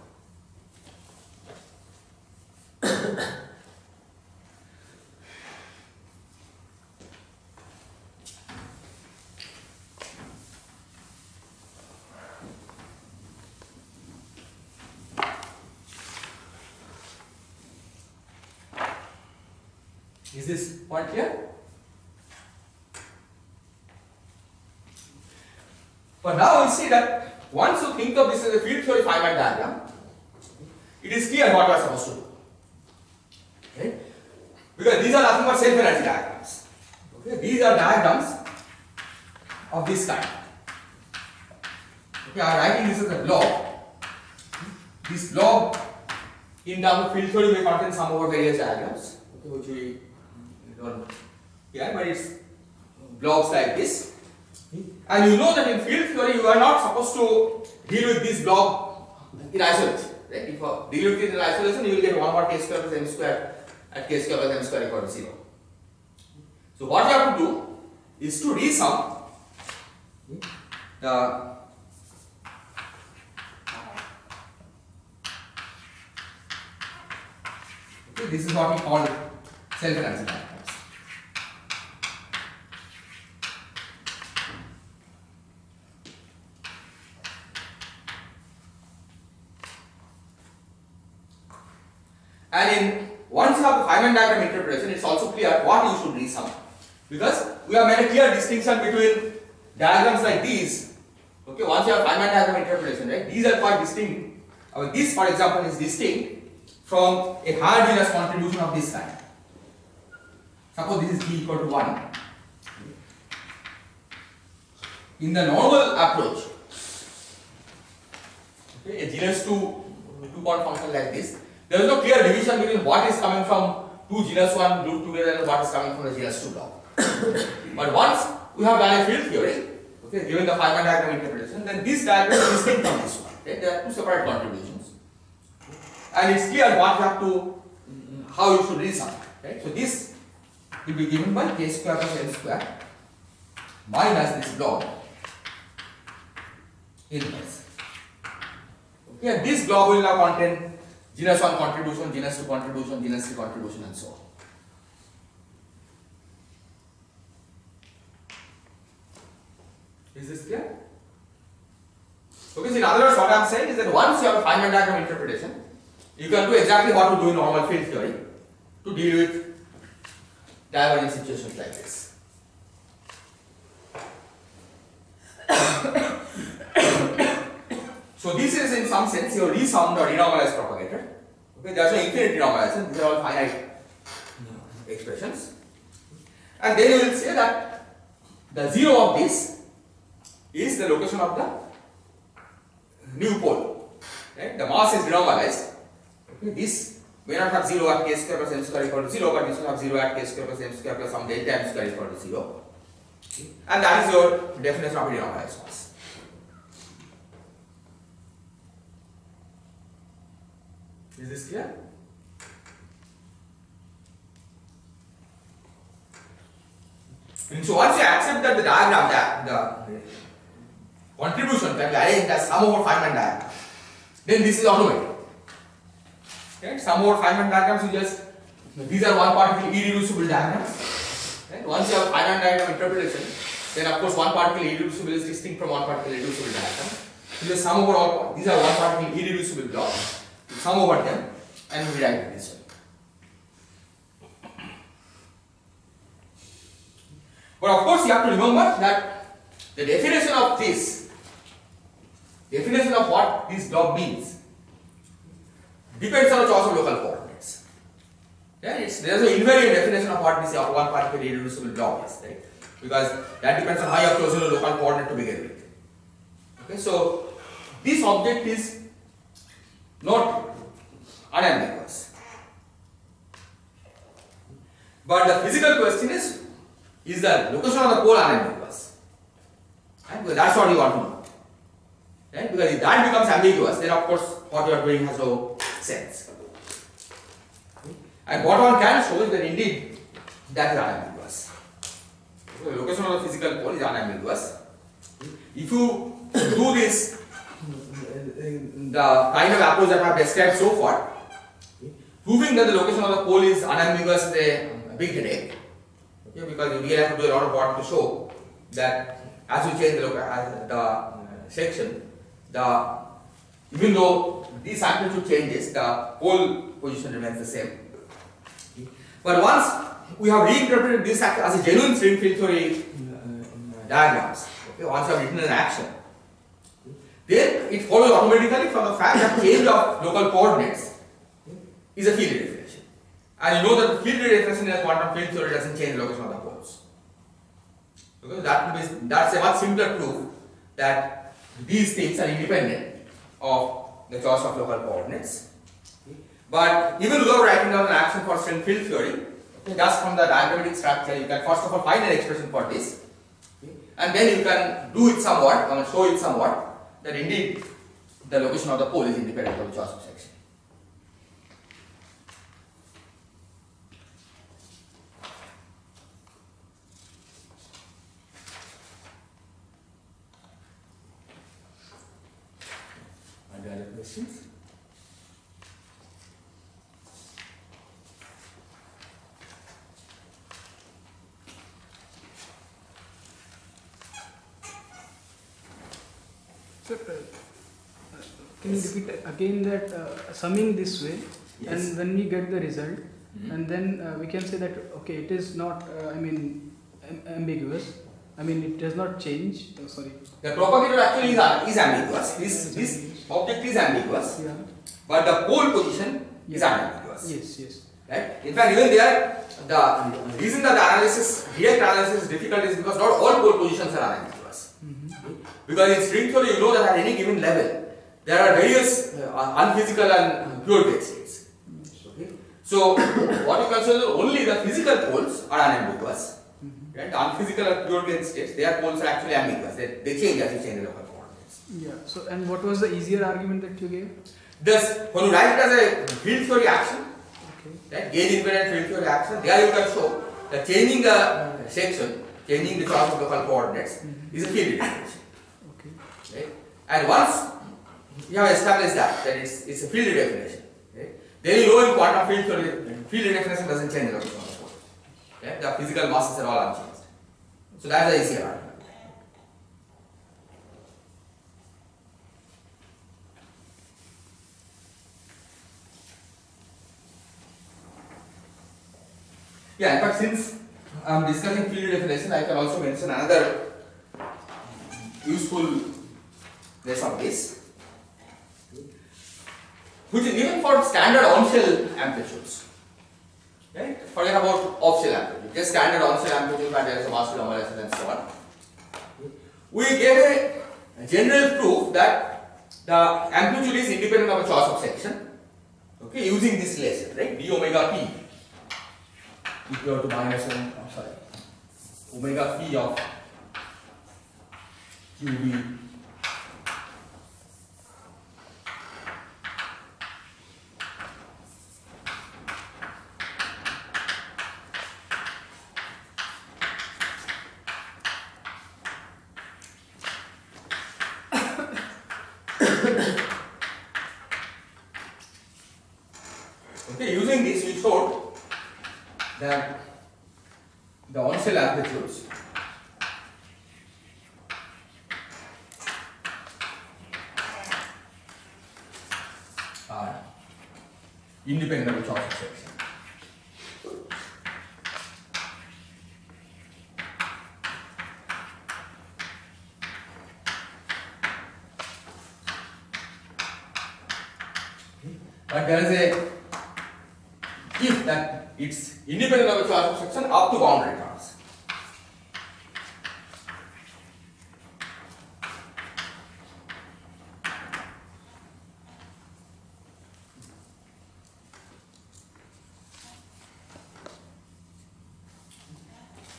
Is this point clear? But now we see that once you think of this as a field theory Feynman diagram, it is clear what we are supposed to do. Okay? Because these are nothing but self-energy diagrams. Okay? These are diagrams of this kind. Okay, I am writing this as a blob. This blob in terms of field theory may contain some over various diagrams, okay, which we don't here, but it's blobs like this. And you know that in field theory you are not supposed to deal with this blob in isolation. Right? If you deal with it in isolation, you will get 1 over k square plus m square at k square plus m square equal to 0. So what you have to do is to resum the okay, this is what we call self-energy And in once you have the Feynman diagram interpretation, it's also clear what you should resum. Because we have made a clear distinction between diagrams like these. Okay, once you have Feynman diagram interpretation, right? These are quite distinct. I mean, this, for example, is distinct from a genus contribution of this kind. Suppose this is p equal to 1. In the normal approach, okay, a genus 2 two point function like this, there is no clear division between what is coming from two genus 1 grouped together and what is coming from the genus 2 block. [coughs] but once we have done a field theory, okay, given the Feynman diagram interpretation, then this diagram is distinct from this one. Okay? There are two separate contributions. And it's clear what you have to, mm, how you should resum. Right? So this will be given by k square plus n square minus this blob inverse. Okay, and this blob will now contain genus 1 contribution, genus 2 contribution, genus 3 contribution and so on. Is this clear? Okay, so in other words, what I am saying is that once you have a Feynman diagram interpretation, you can do exactly what we do in normal field theory to deal with divergent situations like this. [coughs] [coughs] so this is in some sense your resummed or renormalized propagator. Okay, there is no infinite renormalization, these are all finite expressions. And then you will say that the zero of this is the location of the new pole. Right? The mass is renormalized. Okay, this may not have 0 at k square plus m square equal to 0, but this will have 0 at k square plus m square plus some delta m square equal to 0. And that is your definition of renormalized mass. Is this clear? And so once you accept that the diagram, that the contribution can be arranged as sum over Feynman diagram, then this is automatic. Okay, sum over Feynman diagrams you just these are one particle irreducible diagrams. Okay, once you have Feynman diagram interpretation, then of course one particle irreducible is distinct from one particle reducible diagram. So just sum over all these are one particle irreducible blocks. Sum over them and we write it this way. But of course you have to remember that the definition of this, definition of what this blob means, depends on the choice of local coordinates. Yeah, it's, there is no invariant definition of what this one particular irreducible blob is, right? Because that depends on how you have chosen a local coordinate to begin with. Okay, so this object is not unambiguous. But the physical question is, is the location of the pole unambiguous? Right? Because that's what you want to know. Right? Because if that becomes ambiguous, then of course what you are doing has no sense. And what one can show is that indeed that is unambiguous. So the location of the physical pole is unambiguous. If you [coughs] do this, [coughs] the kind of approach that I have described so far, proving that the location of the pole is unambiguous is a big headache. Okay, because you really have to do a lot of work to show that as you change the, the uh, section, the even though this amplitude changes, the pole position remains the same. But once we have reinterpreted this as a genuine string field theory uh, diagrams, okay, once you have written an action, then it follows automatically from the fact that change of local coordinates is a field redefinition. And you know that the field redefinition in a quantum field theory doesn't change the location of the poles. Okay, that is, that's a much simpler proof that these things are independent of the choice of local coordinates. But even without writing down an action for string field theory, okay, just from the diagrammatic structure, you can first of all find an expression for this, and then you can do it somewhat, I mean, show it somewhat, that indeed the location of the pole is independent of the choice of. Are there other questions? Sir, uh, can you repeat again that uh, summing this way, Yes. and when we get the result, Mhm. and then uh, we can say that okay, it is not, uh, I mean, am- ambiguous. I mean, it does not change. Oh, sorry. The propagator actually is, is ambiguous. This, this object is ambiguous, Yeah. but the pole position is ambiguous. Yes. Yes. Right? In fact, even there, the reason that the analysis, direct analysis is difficult is because not all pole positions are unambiguous. Mhm. Because in string theory, you know that at any given level, there are various uh, unphysical and pure gauge states. Okay? So, [coughs] what you consider only the physical poles are unambiguous. Right? The unphysical gauge states, their poles are actually ambiguous. They, they change as you change the local coordinates. Yeah. So, and what was the easier argument that you gave? Thus, when you write it as a field theory action, Okay. right, gain independent field theory action, there you can show that changing the section, changing the choice of local coordinates mm-hmm. is a field redefinition. Okay. Right? And once you have established that, that it's, it's a field redefinition, right? then you know in quantum field theory, field definition doesn't change the location of the The physical masses are all unchanged. So that's the easier argument. Yeah, in fact, since I'm discussing field definition, I can also mention another useful usefulness of this, which is even for standard on-shell amplitudes. Right? Forget about off-shell amplitude, just standard on-shell amplitude a mass accumulation and so on. We gave a general proof that the amplitude is independent of a choice of section. Okay, using this relation, right? d omega p equal to minus 1, I'm sorry, omega p of qb Okay, using this we showed that the on-shell amplitudes are independent of choice of section. But there is a if that it's independent of a choice of section up to boundary terms.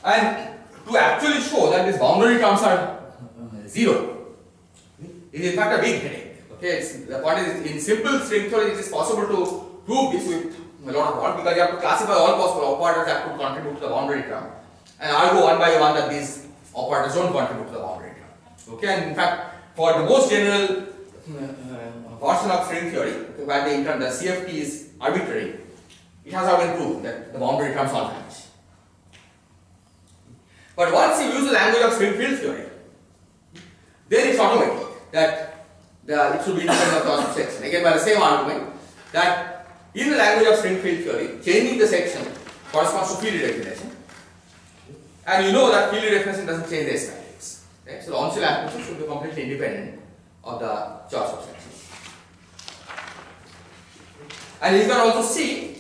And to uh, zero is in fact a big headache. Okay, it's, the point is in simple string theory it is possible to prove this with a lot of work because you have to classify all possible operators that could contribute to the boundary term and argue one by one that these operators don't contribute to the boundary term. Okay, and in fact for the most general uh, version of string theory where the, the CFT is arbitrary, it has been proved that the boundary terms all vanish. But once you use the language of string field theory, then it's automatic that the, it should be independent of the section. Again, by the same argument that in the language of string field theory, changing the section corresponds to field definition. And you know that field definition doesn't change the S? So the on amplitude should be completely independent of the choice of section. And you can also see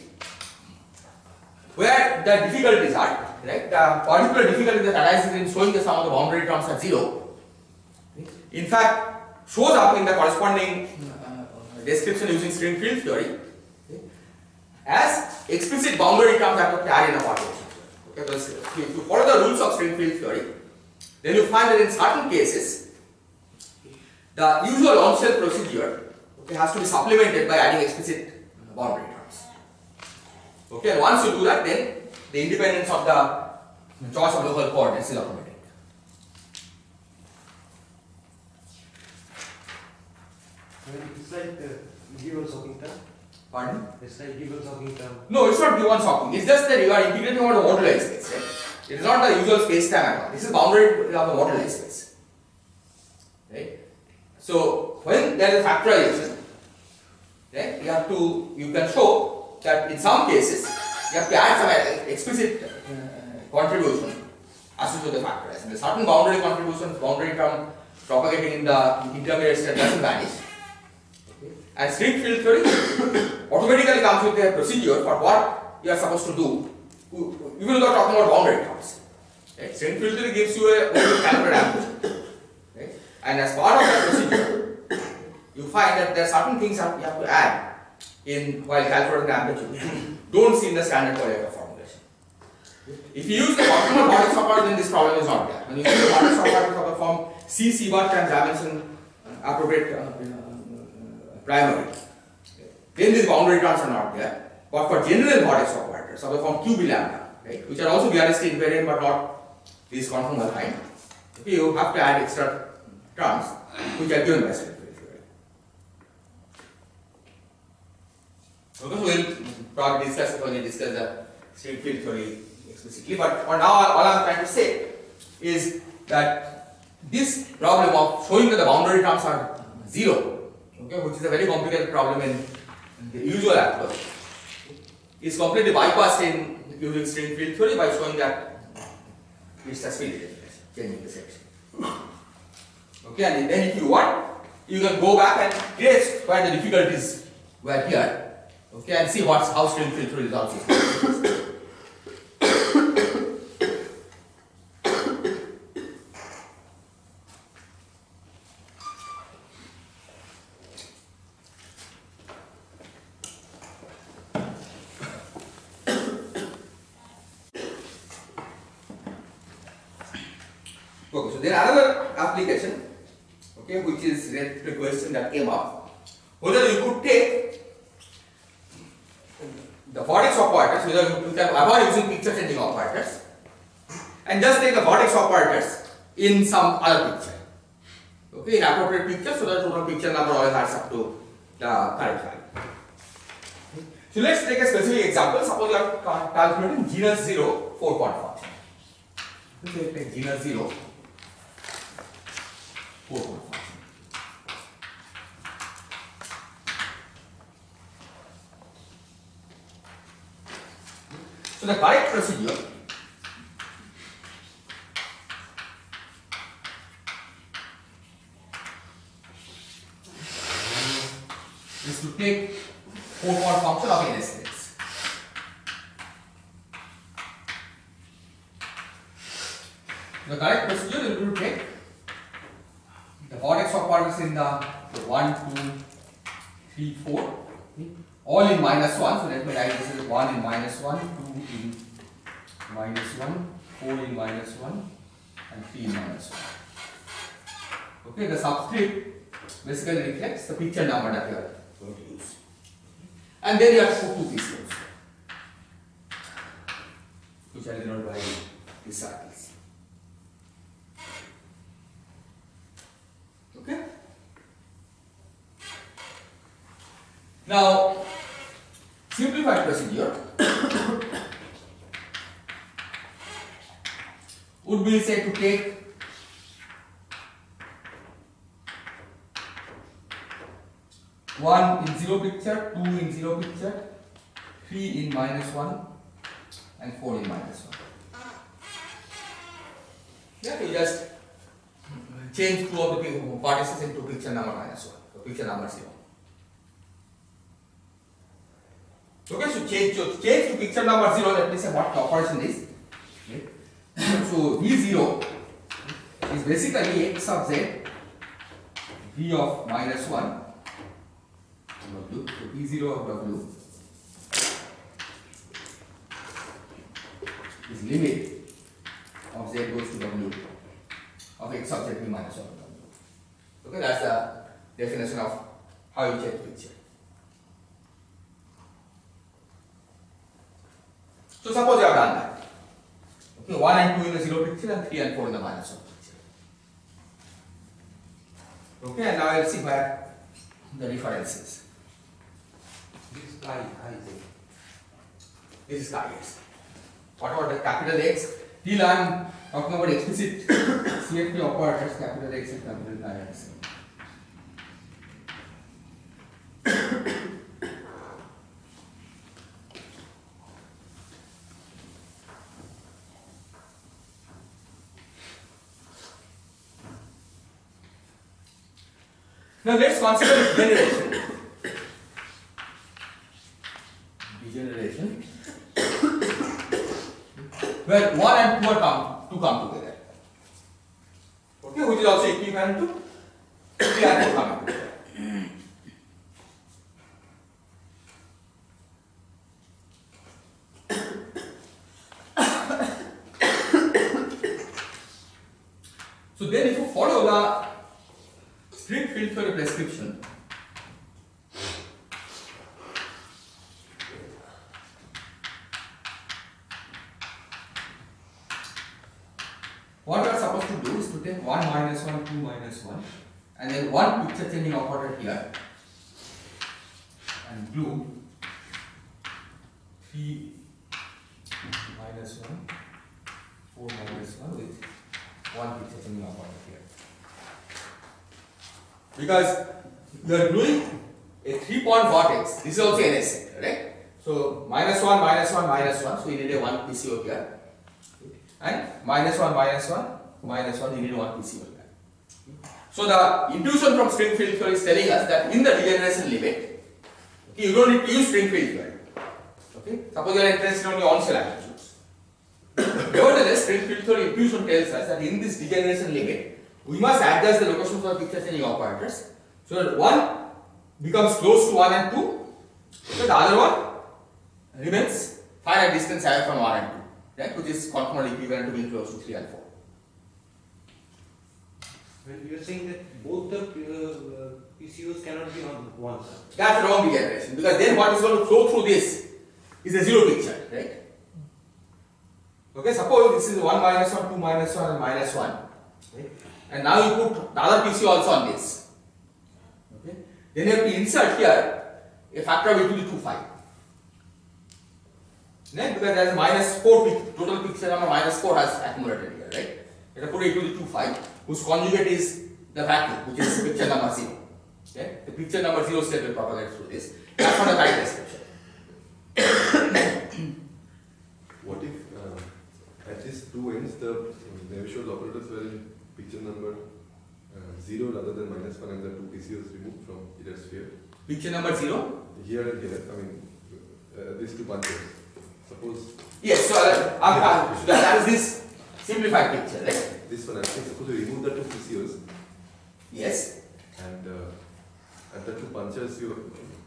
where the difficulties are. Right? The particular difficulty that arises in showing the sum of the boundary terms at zero. In fact, shows up in the corresponding uh, description using string field theory as explicit boundary terms that are in a partition. Okay, because if you follow the rules of string field theory, then you find that in certain cases, the usual on-shell procedure okay, has to be supplemented by adding explicit boundary terms. Okay, and once you do that, then the independence of the choice of local coordinates is automatic. It's like Gibbons term. Pardon? It's like Gibbons term. No, it's not Gibbons-Hawking. It's just that you are integrating over the moduli space. Right? It is not the usual space time at all. This is boundary of the moduli space. Right? So when there is a factorization, right, you have to you can show that in some cases you have to add some explicit uh, contribution associated with the factorization. The certain boundary contributions, boundary term propagating in the intermediate state doesn't vanish. And string field theory [coughs] automatically comes with a procedure for what you are supposed to do, even without talking about boundary terms. String field theory gives you a calculated amplitude. Right? And as part of that procedure, you find that there are certain things you have to add in while calculating amplitude. [laughs] Don't see in the standard Collier formulation. If you use the optimal Vertex operator, then this problem is not there. When you use the the form C, C bar times dimension uh, appropriate uh, uh, primary, then these boundary terms are not there. But for general Vertex operators of the form Q B lambda, right, which are also BRST invariant but not these conformal kind, you have to add extra terms which are given by string field theory. Okay, so we'll probably discuss it when we discuss the string field theory explicitly. But for now, all I'm trying to say is that this problem of showing that the boundary terms are zero, okay, which is a very complicated problem in the usual approach, is completely bypassed in using string field theory by showing that it's a field changing the section. Okay, and then if you want, you can go back and trace where the difficulties were here. Okay, and see what's how string field theory resolves in some other picture. Okay, in appropriate picture, so that total picture number always adds up to the correct value. So let's take a specific example. Suppose you are calculating genus 0 four point function. So take genus 0 four point function. So the correct procedure is to take four point function of NS states. The correct procedure is to take the vertex operators in the, the 1, 2, 3, 4, all in minus 1. So let me write this as 1 in minus 1, 2 in minus 1, 4 in minus 1, and 3 in minus 1. Okay, the subscript basically reflects the picture number that you are And then you have to put two PCOs, which are denoted by these circles. Okay? Now, simplified procedure [coughs] would be say to take one in zero picture, two in zero picture, three in minus one, and four in minus one. Yeah, you just change two of the partitions into picture number minus one, picture number zero. Okay, so change to change to picture number zero. Let me say what the operation is. Okay. [coughs] so V zero is basically x of z, v of minus one W. So P zero of W is limit of z goes to W of x of z minus one W. Okay, that's the definition of how you check picture. So suppose you have done that. Okay, 1 and 2 in the 0 picture and 3 and 4 in the minus 1 picture. Okay, and now I will see where the difference is. This is chi, I think. This is chi x. What about the capital X? Till I am talking about explicit [coughs] CFT operators, capital X and capital x. Now let's consider [coughs] generation. Degeneration. Where 1 and 2 are come, to come together. Okay, which is also equivalent to 3 and 4 coming together. So then if you follow the strict field theory prescription, what you are supposed to do is to take 1 minus 1, 2 minus 1 and then one picture changing operator here and glue 3 minus 1, 4 minus 1 with one picture changing operator here. Because you are gluing a 3 point vertex, this is also NSA, right? So minus 1, minus 1, minus 1, so you need a 1 PCO here and minus 1 minus 1 minus 1 you need 1 PCO here. So the intuition from string field theory is telling us that in the degeneration limit you don't need to use string field theory. Okay? Suppose you are interested only on-shell amplitudes. Nevertheless, string field theory intuition tells us that in this degeneration limit we must adjust the location for the changing operators so that one becomes close to 1 and 2 so the other one remains finite distance away from 1 and 2 right, which is conformally equivalent to being close to 3 and 4. Well, you are saying that both the uh, PCOs cannot be on one side. That's wrong degeneration because then what is going to flow through this is a zero picture, right? Okay, suppose this is 1 minus 1, 2 minus 1 and minus 1. Okay? And now you put the other PC also on this. Okay? Then you have to insert here a factor of e to the 2 5. Right? Because there is minus 4 pic- total picture number minus 4 has accumulated here, right? Have to put e to the 2 5 whose conjugate is the vacuum which is picture number 0. Okay? The picture number 0 state will propagate through this. That's not a right description. What if uh, at these two ends the Navier operators were in picture number uh, 0 rather than minus 1 and the two PCOs removed from either sphere? Picture number 0. Here and here, I mean, uh, these two bunches. Suppose Yes, so uh, um, uh, that is this simplified picture, right? this one, I think, suppose we remove the two PCOs Yes. and uh, at the two bunches you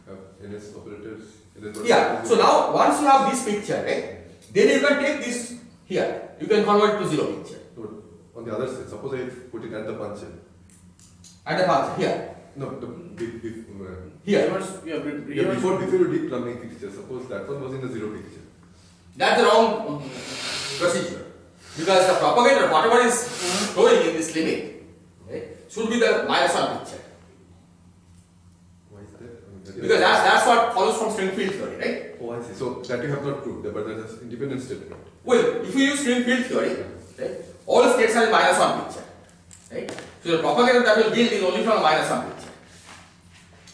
have NS operators. and then what Yeah. So now once you have this picture, right? Then you can take this here. You can convert to zero picture. So, on the other side, suppose I put it at the bunch. At the path here. No, the, be- be- uh, Here. Yeah, but yeah, before, before you did plumbing fixture, suppose that one was in the zero picture. That's the wrong procedure. Because the propagator, whatever is flowing in this limit, right, should be the minus one picture. Why that? I mean, that is- Because that's, that's what follows from string field theory, right? Oh, I see. So that you have not proved, but that is an independent statement. Well, if you use string field theory, right, all states are in minus one picture, right? So the propagator that will yield is only from minus one picture.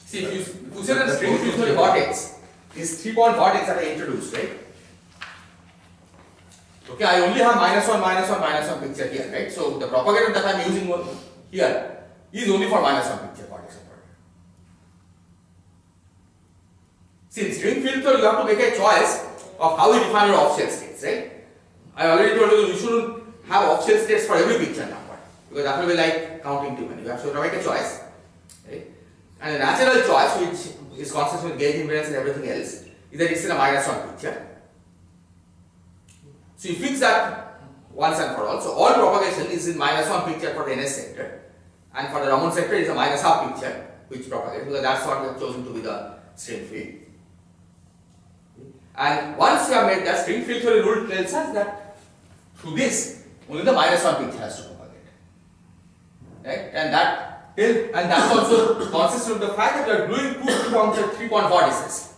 See, if you, if you say that string field theory vertex is three point vertex that I introduced, right? Okay, I only have minus one, minus one, minus one picture here, right? So the propagator that I'm using here is only for minus one picture vortex of propagator. See, in string field theory, you have to make a choice of how you define your off-shell states, right? I already told you you shouldn't have off-shell states for every picture number because that will be like counting too many. You have to make a choice, right? And a natural choice, which is consistent with gauge invariance and everything else, is that it's in a minus one picture. So you fix that once and for all. So all propagation is in minus one picture for the NS sector, and for the Ramond sector is a minus half picture which propagates because that's what we have chosen to be the string field. And once you have made that string field theory rule tells us that through this only the minus one picture has to propagate. Right? And that and that's also consistent with the fact that we are doing two three point three point vertices.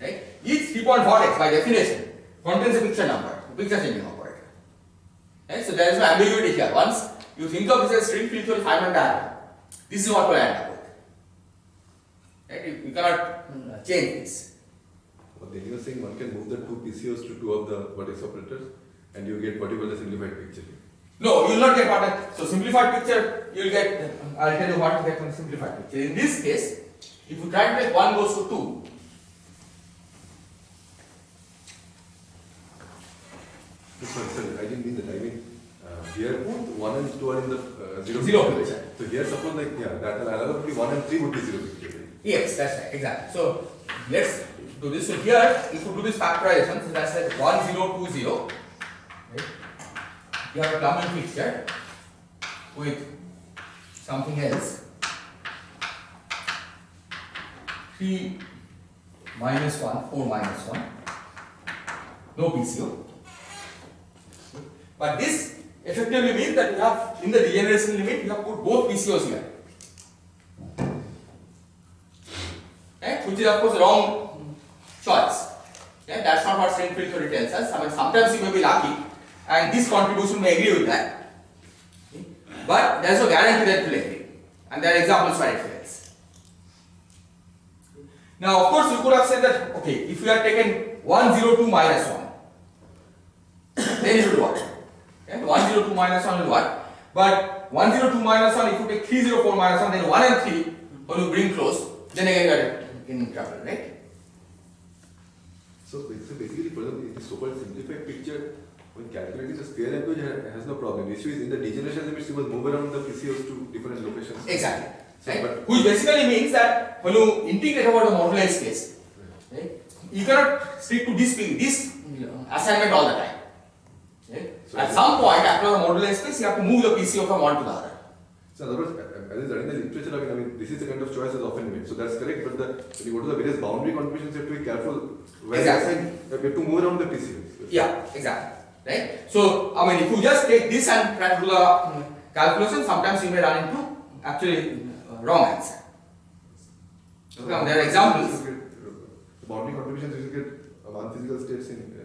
Right? Each three point vertex by definition contains a picture number, picture changing operator. Right? So there is no ambiguity here. Once you think of this as string field theory Feynman diagram, this is what we end up with. Right? You, you cannot uh, change this. But then you are saying one can move the two PCOs to two of the vertex operators and you get what you call a simplified picture. No, you will not get what I, so simplified picture, you will get, I'll tell you what you get from simplified picture. In this case, if you try to make 1 goes to 2, Sorry, sorry, I didn't mean that. I mean, uh, here, one and two are in the uh, zero, Zero picture. So here, suppose like, yeah, that another would be one and three would be zero picture. yes, that's right, exactly. So let's do this. So here, if you do this factorization, so that's like 1, 0, 2, 0. Right? You have a plumbing fixture with something else. 3 minus 1, 4 minus 1. No PCO. But this effectively means that you have in the degeneration limit you have put both PCOs here. Right? Which is of course wrong choice. Yeah, that's not what string field theory tells us. I mean sometimes you may be lucky and this contribution may agree with that. Eh? But there is no guarantee that it will agree. And there are examples where it fails. Now of course you could have said that okay, if you had taken 102 minus 1, then it would work. Okay? 102 minus 1 will work. But 102 minus 1, if you take 304 minus 1, then 1 and 3, when you bring close, then again you are in trouble, right? So so basically, for example, in the so-called simplified picture, when calculating the sphere language has no problem. The issue is in the degeneration limits, you must move around the PCOs to different locations. Exactly. So, Right? but- Which basically means that when you integrate over the moduli space, right, you cannot stick to this, this assignment all the time. Right? So At some point after the modular space, you have to move the PCO from one to the other. So in other words, as is in the literature, I mean, I mean, this is the kind of choice that's often made. So that's correct, but the, when you go to the various boundary contributions, you have to be careful. Where you Exactly. You have to move around the PCOs. Yeah, exactly. Right? So, I mean, if you just take this and try to do the mm, calculation, sometimes you may run into actually uh, wrong answer. Okay, and there are examples. The boundary contributions you get uh, non-physical states in, uh,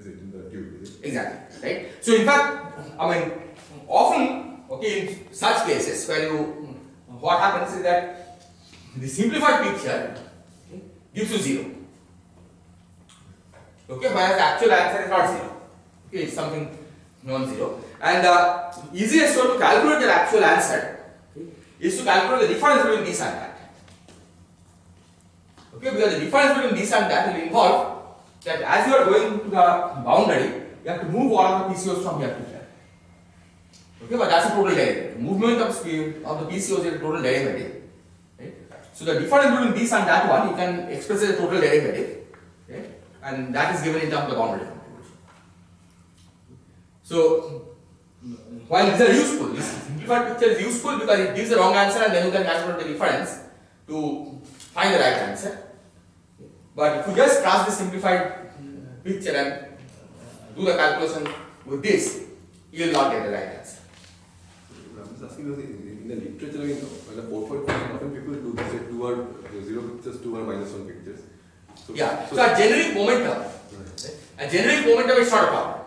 is it in the tube? Exactly. Right? So, in fact, I mean, often, okay, in such cases where you, what happens is that the simplified picture gives you zero. Okay, whereas the actual answer is not zero. Okay, it's something non-zero. And the easiest way to calculate the actual answer okay, is to calculate the difference between this and that. Okay, because the difference between this and that will involve that as you are going to the boundary, you have to move all the PCOs from here to here. Okay, but that's a total derivative. Movement of, sp- of the PCOs is a total derivative. Right? So the difference between this and that one, you can express as a total derivative. Right? And that is given in terms of the boundary. So while these are useful, this simplified picture is useful because it gives the wrong answer and then you can calculate the difference to find the right answer. But if you just trust the simplified picture and do the calculation with this, you will not get the right answer. I'm just asking in in the literature, I mean, when a four-point often people do this, say two are uh, zero pictures, two are minus one pictures. So, Yeah, so a generic momentum, Right. a generic momentum is not a problem.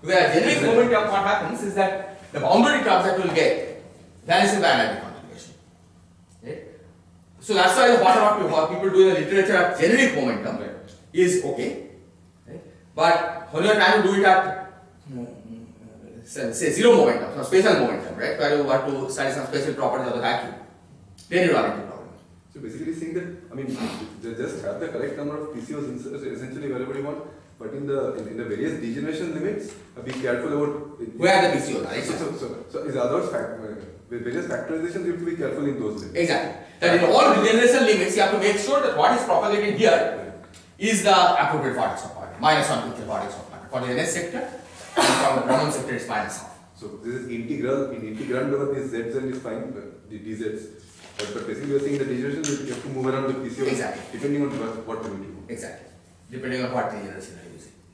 Because a generic momentum, what happens is that the boundary terms that you will get vanishes by. Right? So that's why what, what, people do in the literature at generic momentum Right. is okay. But when you are trying to do it at say, zero momentum, so spatial momentum, right? Where you want to study some special properties of the vacuum, then you run into problems. So basically saying that, I mean, just have the correct number of PCOs essentially wherever you want, but in the in, in the various degeneration limits, uh, be careful about Where the are, So, so, so, so is others fact, uh, with various factorizations, you have to be careful in those limits. Exactly. That in all degeneration limits, you have to make sure that what is propagated here is the appropriate vertex operator, minus one picture vortex of particle. For the NS sector, and from the Ramond sector, it's minus half. So this is integral, in integrand over these z and is fine, the dz's. But, but basically you are saying the degeneration, you have to move around the PCO Exactly. depending on what, what you move. Exactly. Depending on what you are using.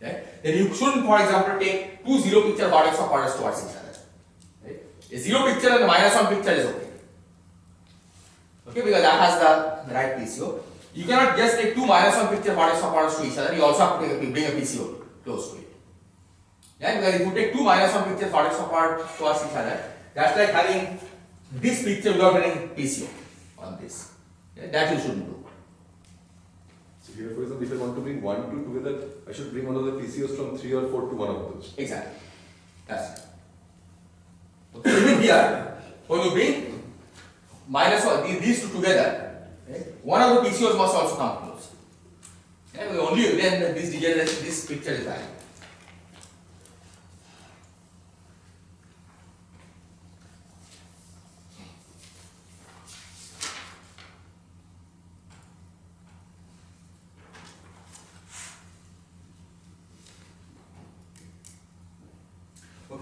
Right? Then you shouldn't, for example, take two zero picture vertex operators towards each other. Right? A zero picture and a minus one picture is okay. Okay, because that has the right PCO. You cannot just take two minus one picture vertex operators to each other. You also have to bring a PCO close to it. Yeah, because if you take two minus one picture vertex operators towards each other, that's like having this picture without any PCO on this. Yeah, that you shouldn't do. So here, for example, if I want to bring one, two together, I should bring one of the PCOs from three or four to one of those. Exactly. That's it. Okay, even here, when you bring minus one, these, these two together, right, one of the PCOs must also come close. And only then this degeneration, this picture is valid.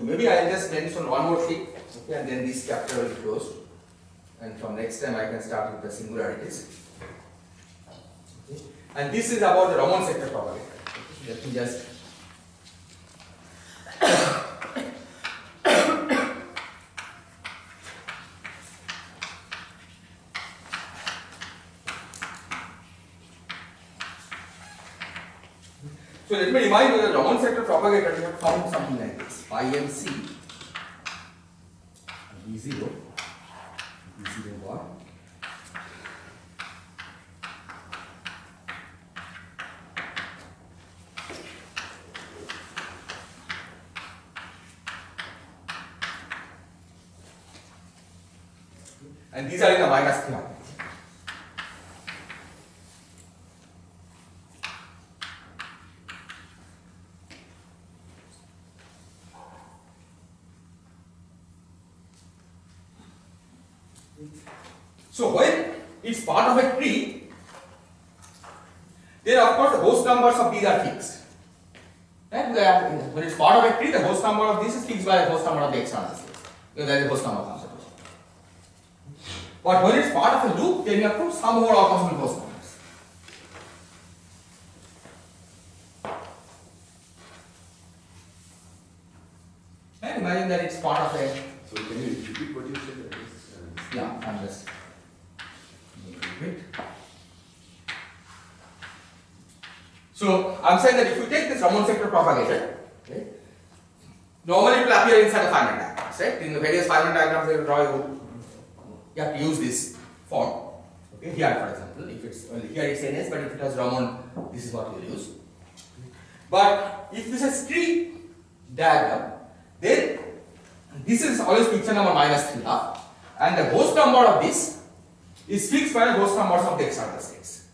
Maybe I'll just mention one more thing, okay, and then this chapter will be closed. And from next time I can start with the singularities. Okay. And this is about the Ramond sector propagator. Let me just So let me remind you that Ramond sector propagator we have found something like this. Phi m c. V0 V0 bar. And these are in the minus 3 So when it's part of a tree, then of course the ghost numbers of these are fixed. Right? When it's part of a tree, the ghost number of this is fixed by the ghost number of the external space. Because that is ghost number concentration. But when it's part of a loop, then you have to over all possible ghost. And imagine that it's part of a So can you repeat what you said? I just, uh, yeah, I'm just wait. So I'm saying that if you take this Ramond sector propagator, okay, normally it will appear inside the Feynman diagrams, right? In the various Feynman diagrams they will draw you, you have to use this form. Okay, here for example, if it's well, here it's NS, but if it has Ramond, this is what you will use. But if this is tree diagram, then this is always picture number minus 3 half and the ghost number of this is fixed by the ghost numbers of the external states.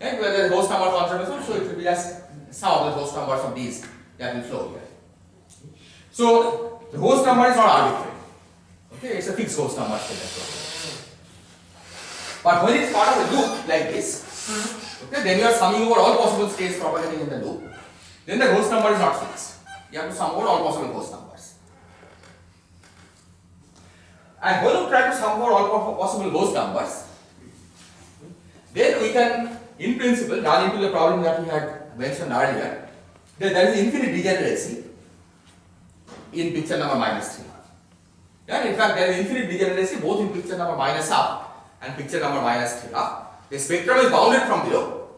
Right? Where the ghost number concentration, so it will be just sum of the ghost numbers of these that will flow here. So the ghost number is not arbitrary. Okay, it's a fixed ghost number. But when it's part of a loop like this, okay, then you are summing over all possible states propagating in the loop. Then the ghost number is not fixed. You have to sum over all possible ghost numbers. And when you try to sum over all possible ghost numbers, then we can, in principle, run into the problem that we had mentioned earlier, that there is infinite degeneracy in picture number minus 3. And in fact, there is infinite degeneracy both in picture number minus half and picture number minus 3 half. The spectrum is bounded from below,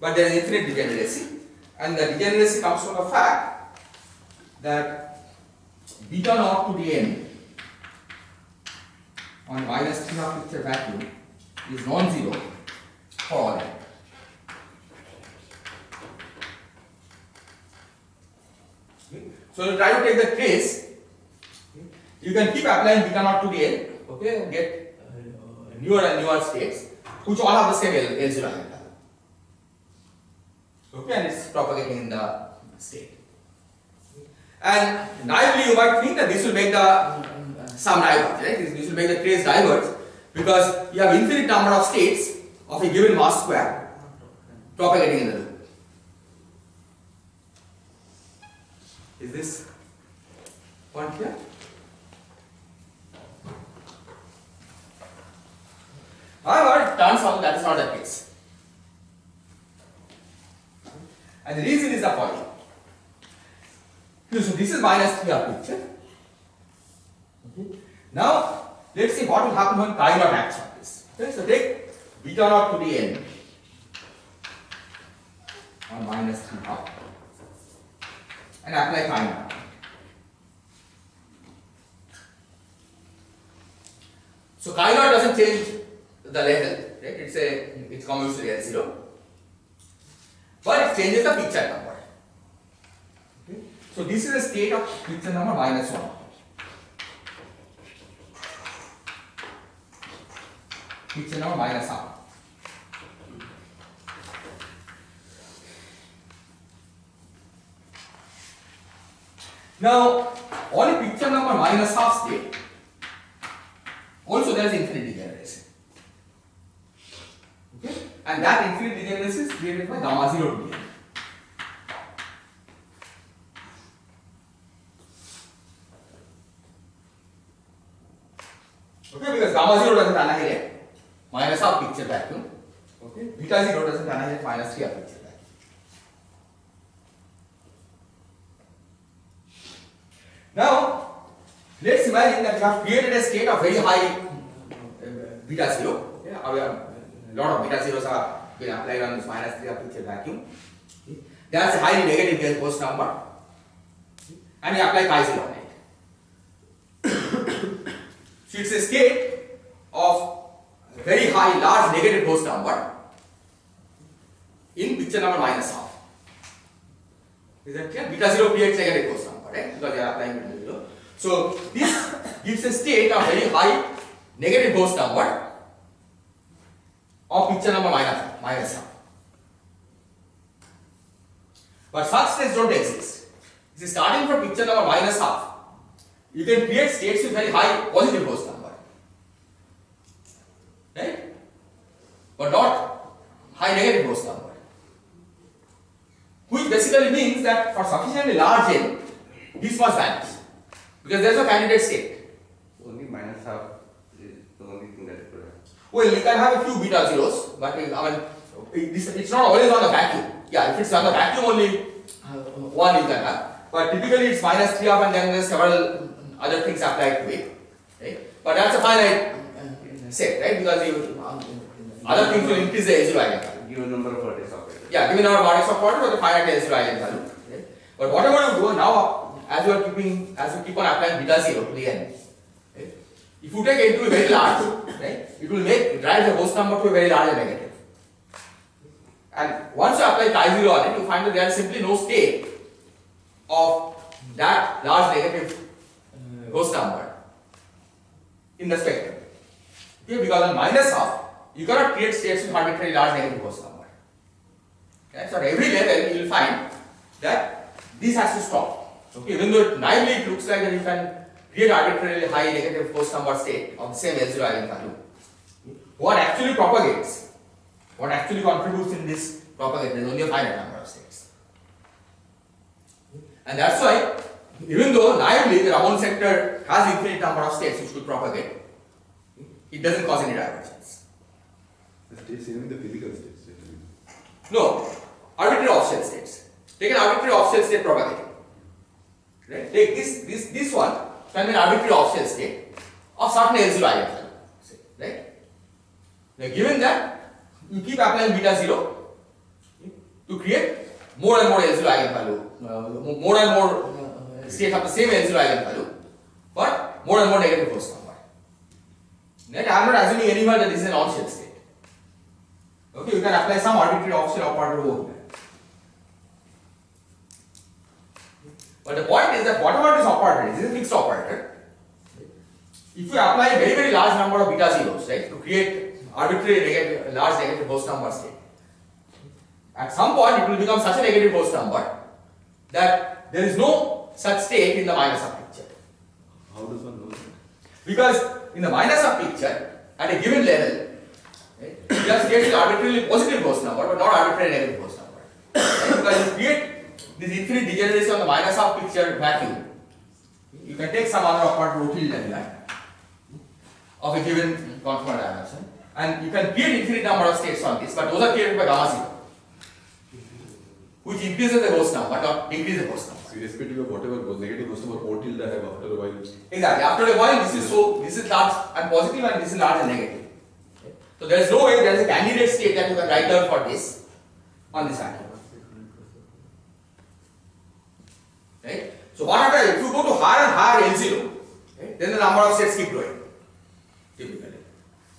but there is infinite degeneracy, and the degeneracy comes from the fact that beta naught to the n on minus 3 half picture vacuum is non-zero Okay. So you try to take the trace, you can keep applying beta naught to the n, okay, and get uh, newer and newer states which all have the same L, L0 value. Okay, and it's propagating in the state. And naively you might think that this will make the sum diverge, right? This will make the trace diverge because you have infinite number of states of a given mass square propagating in the loop. Is this point clear? However, it turns out that is not the case. And the reason is the following. So this is minus 3 up picture. Okay. Now, let's see what will happen when chi naught acts on this. Okay, so take beta naught to the n on minus 3 half and apply naught. So chi naught doesn't change the level, right? It's a it's convolutionally at zero, but it changes the picture number. Okay? So this is the state of picture number minus one. Picture number minus half. Now, on a picture number minus half state, also there is infinite degeneracy. Okay? And that infinite degeneracy is created by gamma 0 to the. Okay, because gamma 0 doesn't annihilate minus half picture vacuum. Okay, beta 0 doesn't annihilate minus 3 half picture vacuum. Now, let's imagine that you have created a state of very high uh, beta 0. Yeah, uh, a lot of beta zeros are being applied on this minus 3 half picture vacuum. Okay. That's a highly negative Gale post number. And you apply chi 0 on it. so it's a state of very high, large negative ghost number in picture number minus half. Is that clear? Beta 0 creates negative ghost number, right? Because you are applying beta 0. So this gives a state of very high negative ghost number of picture number minus, minus half. But such states don't exist. This is starting from picture number minus half. You can create states with very high positive ghost number. Right? But not high negative ghost number. Which basically means that for sufficiently large n, this must vanish. Because there is no candidate state. Only minus half is the only thing that it could have. Well, you can have a few beta zeros, but uh, I mean, this, it's not always on the vacuum. Yeah, if it's on the vacuum only, uh, one you can have. But typically it's minus 3 half and then there's several other things applied to it. Right? But that's a finite set, right? Because you, other things will increase the zero eigenvalue. Given number of vertex operators. Yeah, given our vertex of order or the finite zero eigenvalue. Right? But whatever you do now, as you are keeping, as you keep on applying beta zero to the n, right? if you take n to be very large, right, it will make drive the ghost number to a very large negative. And once you apply chi zero on it, you find that there is simply no state of that large negative uh, ghost number in the spectrum. Okay, because on minus half, you cannot create states with arbitrarily large negative ghost number. Okay, so at every level you will find that this has to stop. Okay, even though it, naively it looks like that you can create arbitrarily high negative ghost number state of the same L0 eigenvalue. What actually propagates, what actually contributes in this propagate is only a finite number of states. And that's why even though naively the Ramond sector has infinite number of states which could propagate, it doesn't cause any divergence. States, even the physical states. No, arbitrary offset states. Take an arbitrary offset state propagating. Right? Take this this this one can be an arbitrary offset state of certain L0 eigenvalue. Right? Now given that you keep applying beta zero to create more and more L0 eigenvalue, uh, more and more uh, states of the same L0 eigenvalue, but more and more negative host number. Right? I am not assuming anywhere that this is an on-shell state. Okay, you can apply some arbitrary off-shell operator over there. But the point is that whatever this operator is, this is a fixed operator. If you apply a very very large number of beta zeros, right, to create arbitrary negative, large negative ghost number state, at some point it will become such a negative ghost number that there is no such state in the minus of picture. How does one know that? Because in the minus of picture, at a given level, right, are creating arbitrarily positive ghost number, but not arbitrary negative ghost number. Right? Because you create this infinite degeneracy on the minus half picture vacuum. You can take some other operator routine like that hmm, of a given conformal dimension, and you can create infinite number of states on this, but those are created by gamma zero, which increases the ghost number, not decreases the ghost number. So irrespective of whatever goes negative goes to O tilde I have after a while. Exactly. After a while, this is so this is large and positive, and this is large and negative. So there is no way there is a candidate state that you can write down for this on this atom. Right. So what happens if you go to higher and higher L0, right, then the number of states keep growing. Typically.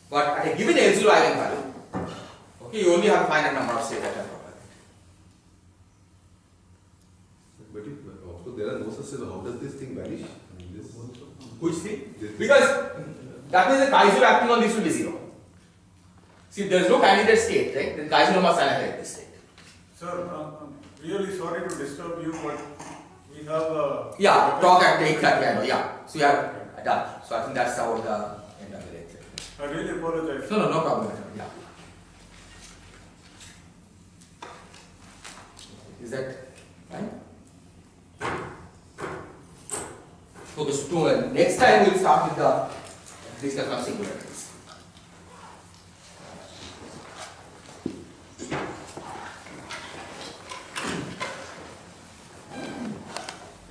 But at a given L0 eigenvalue, okay, you only have a finite number of states that are propagate. But if, of course, there are no such things. How does this thing vanish? I mean, this Which thing? Because that means the chi0 acting on this will be zero. See, there is no candidate state, right, then chi0 must this state. Sir, um, um, really sorry to disturb you, but we have a. Yeah, talk at exactly, I know, yeah. So you are done. So I think that's about the end of the lecture. I really apologize. No, no, no problem yeah. Is that fine? Okay, so next time we'll start with the discussion of singularity.